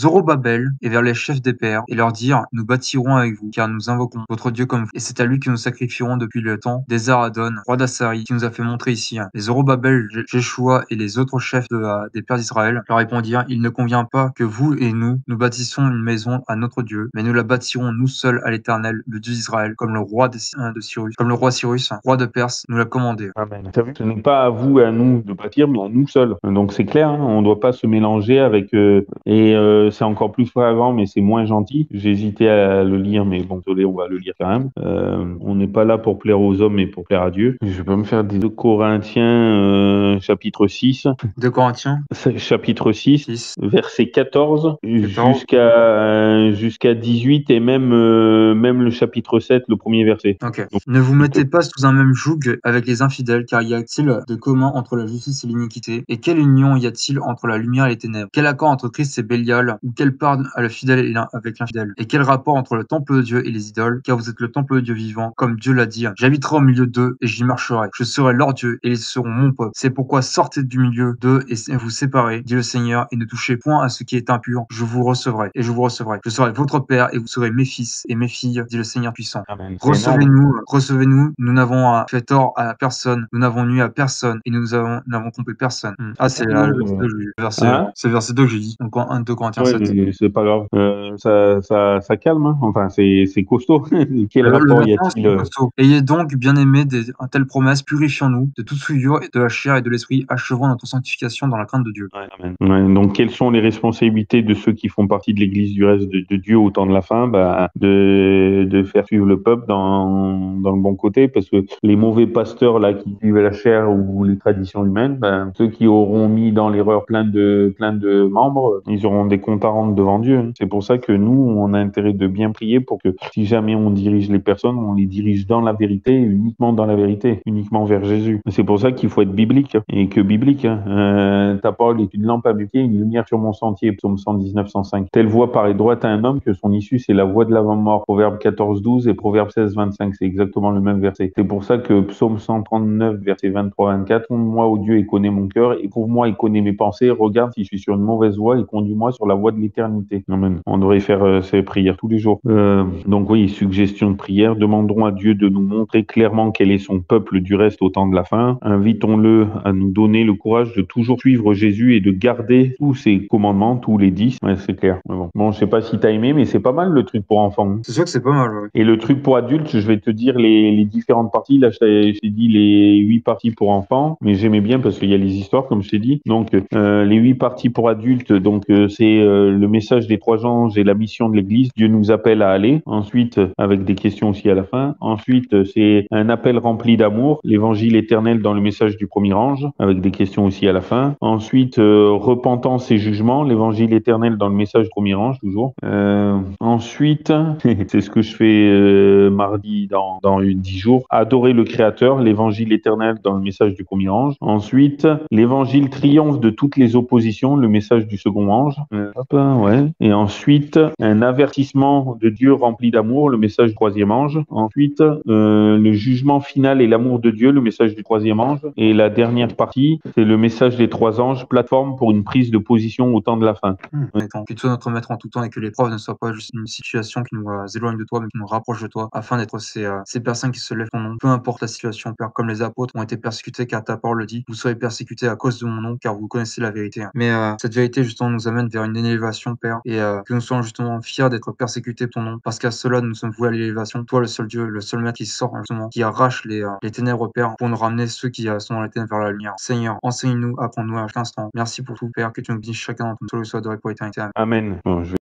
Zorobabel et vers les chefs des pères et leur dirent Nous bâtirons avec vous, car nous invoquons votre Dieu comme vous. Et c'est à lui que nous sacrifierons depuis le temps d'Ezaradon, roi d'Assari, qui nous a fait montrer ici. Les Zorobabel, Je- Jéchoua et les autres chefs de, des pères d'Israël leur répondirent Il ne convient pas que vous et nous, nous bâtissons une maison à notre Dieu, mais nous la bâtirons nous seuls à l'Éternel, le Dieu d'Israël, comme le roi de, euh, de Cyrus, comme le roi Cyrus, roi de Perse, nous l'a commandé. Amen. Ce n'est pas à vous et à nous de bâtir, mais à nous seuls. Donc c'est clair, hein, on ne doit pas se mélanger avec. euh, euh, c'est encore plus flagrant, mais c'est moins gentil. J'ai hésité à le lire, mais bon, désolé, on va le lire quand même. Euh, on n'est pas là pour plaire aux hommes, mais pour plaire à Dieu. Je peux me faire des 2 Corinthiens, euh, chapitre 6. 2 Corinthiens? Chapitre 6, 6. verset 14 jusqu'à euh, jusqu'à 18 et même euh, même le chapitre 7, le premier verset. Ok. Ne vous mettez pas sous un même joug avec les infidèles, car y a-t-il de commun entre la justice et l'iniquité? Et quelle union y a-t-il entre la lumière et les ténèbres? Quel accord entre Christ et Bélial? Ou quelle part à le fidèle et avec l'infidèle? Et quel rapport entre le temple de Dieu et les idoles? Car vous êtes le temple de Dieu vivant, comme Dieu l'a dit. J'habiterai au milieu d'eux et j'y marcherai. Je serai leur Dieu et ils seront mon peuple. C'est pourquoi sortez du milieu d'eux et vous séparez, dit le Seigneur, et ne touchez point à ce qui est impur. Je vous recevrai et je vous recevrai. Je serai votre père et vous serez mes fils et mes filles, dit le Seigneur puissant. C'est. Recevez-nous, recevez-nous. Nous n'avons fait tort à personne. Nous n'avons nu à personne et nous avons, n'avons trompé personne. Hmm. Ah, c'est là, le verset 2 que j'ai dit. Verset- Hein c'est verset 2 que j'ai dit. Donc, en 1, 2 Corinthiens Ouais, 7. mais c'est pas grave. Euh, ça, ça, ça calme. hein. Enfin, c'est c'est costaud. Quel Le- le rapport y a-t-il euh? Ayez donc, bien aimés, des un telles promesses, purifions-nous de toute souillure et de la chair et de l'esprit, achevons notre sanctification dans la crainte de Dieu. Ouais, amen. Ouais, donc, quelles sont les responsabilités de ceux qui font partie de l'Église du reste de, de Dieu au temps de la fin? Bah, de, de faire suivre le peuple dans, dans le bon côté, parce que les mauvais pasteurs là qui vivent la chair ou les traditions humaines, ben, ceux qui auront mis dans l'erreur plein de plein de membres, ils auront des comptes à rendre devant Dieu. C'est pour ça que nous, on a intérêt de bien prier pour que si jamais on dirige les personnes, on les dirige dans la vérité, uniquement dans la vérité, uniquement vers Jésus. C'est pour ça qu'il faut être biblique et que biblique. hein. Euh, ta parole est une lampe à mes une lumière sur mon sentier. Psaume 119, 105. Telle voix paraît droite à un homme que son issue c'est la voix de l'avant-mort. Proverbe 14, 12 et Proverbe 16, 25. C'est exactement le même verset. C'est pour ça que Psaume 139, verset 23, 24. Sonde-moi, ô Dieu, et connais mon cœur. Éprouve-moi et connais mes pensées. Regarde si je suis sur une mauvaise voie et conduis-moi sur la voie de l'éternité. Amen. On devrait faire euh, ces prières tous les jours. Euh, donc oui, suggestion de prière. Demandons à Dieu de nous montrer clairement quel est son peuple du reste au temps de la fin. Invitons-le à nous donner le courage de toujours suivre Jésus et de garder tous ses commandements, tous les dix. Ouais, c'est clair. Mais bon. bon, je sais pas si t'as aimé, mais c'est pas mal le truc pour enfants. C'est sûr que c'est pas mal, ouais. Et le truc pour adultes, je vais te dire les, les différentes parties. Là, je t'ai dit les huit parties pour enfants, mais j'aimais bien parce qu'il y a les histoires, comme je t'ai dit. Donc, euh, les huit parties pour adultes, donc euh, c'est euh, le message des trois anges et la mission de l'Église. Dieu nous appelle à aller. Ensuite, euh, avec des questions aussi à la fin. Ensuite, euh, c'est un appel rempli d'amour, l'évangile éternel dans le message du premier ange, avec des questions aussi à la fin. Ensuite, euh, repentance et jugement, l'évangile éternel dans le message du premier ange, toujours. Euh, ensuite, c'est ce que je fais euh, mardi dans, dans dix jours. Adorer le Créateur, l'évangile éternel dans le message du premier ange. Ensuite, l'évangile triomphe de toutes les oppositions, le message du second ange. Hop, ouais. Et ensuite, un avertissement de Dieu rempli d'amour, le message du troisième ange. Ensuite, euh, le jugement final et l'amour de Dieu, le message du troisième ange. Et la dernière partie, c'est le message des trois anges, plateforme pour une prise de position au temps de la fin. Hmm. Que tu sois notre maître en tout temps et que l'épreuve ne soit pas juste une situation qui nous euh, éloigne de toi, mais qui nous rapproche de toi, afin d'être ces, euh, ces personnes qui se lèvent ton nom. Peu importe la situation, Père, comme les apôtres ont été persécutés, car ta parole le dit, vous serez persécutés à cause de mon nom, car vous connaissez la vérité. Mais cette vérité, justement, nous amène vers une élévation, Père, et euh, que nous soyons justement fiers d'être persécutés pour ton nom, parce qu'à cela, nous sommes voués à l'élévation. Toi, le seul Dieu, le seul maître qui sort, justement, qui arrache les, euh, les ténèbres, Père, pour nous ramener ceux qui euh, sont dans les ténèbres vers la lumière. Seigneur, enseigne-nous, apprends-nous à chaque instant. Merci pour tout, Père, que tu nous bénisses chacun dans ton nom, soit adoré pour l'éternité. Amen.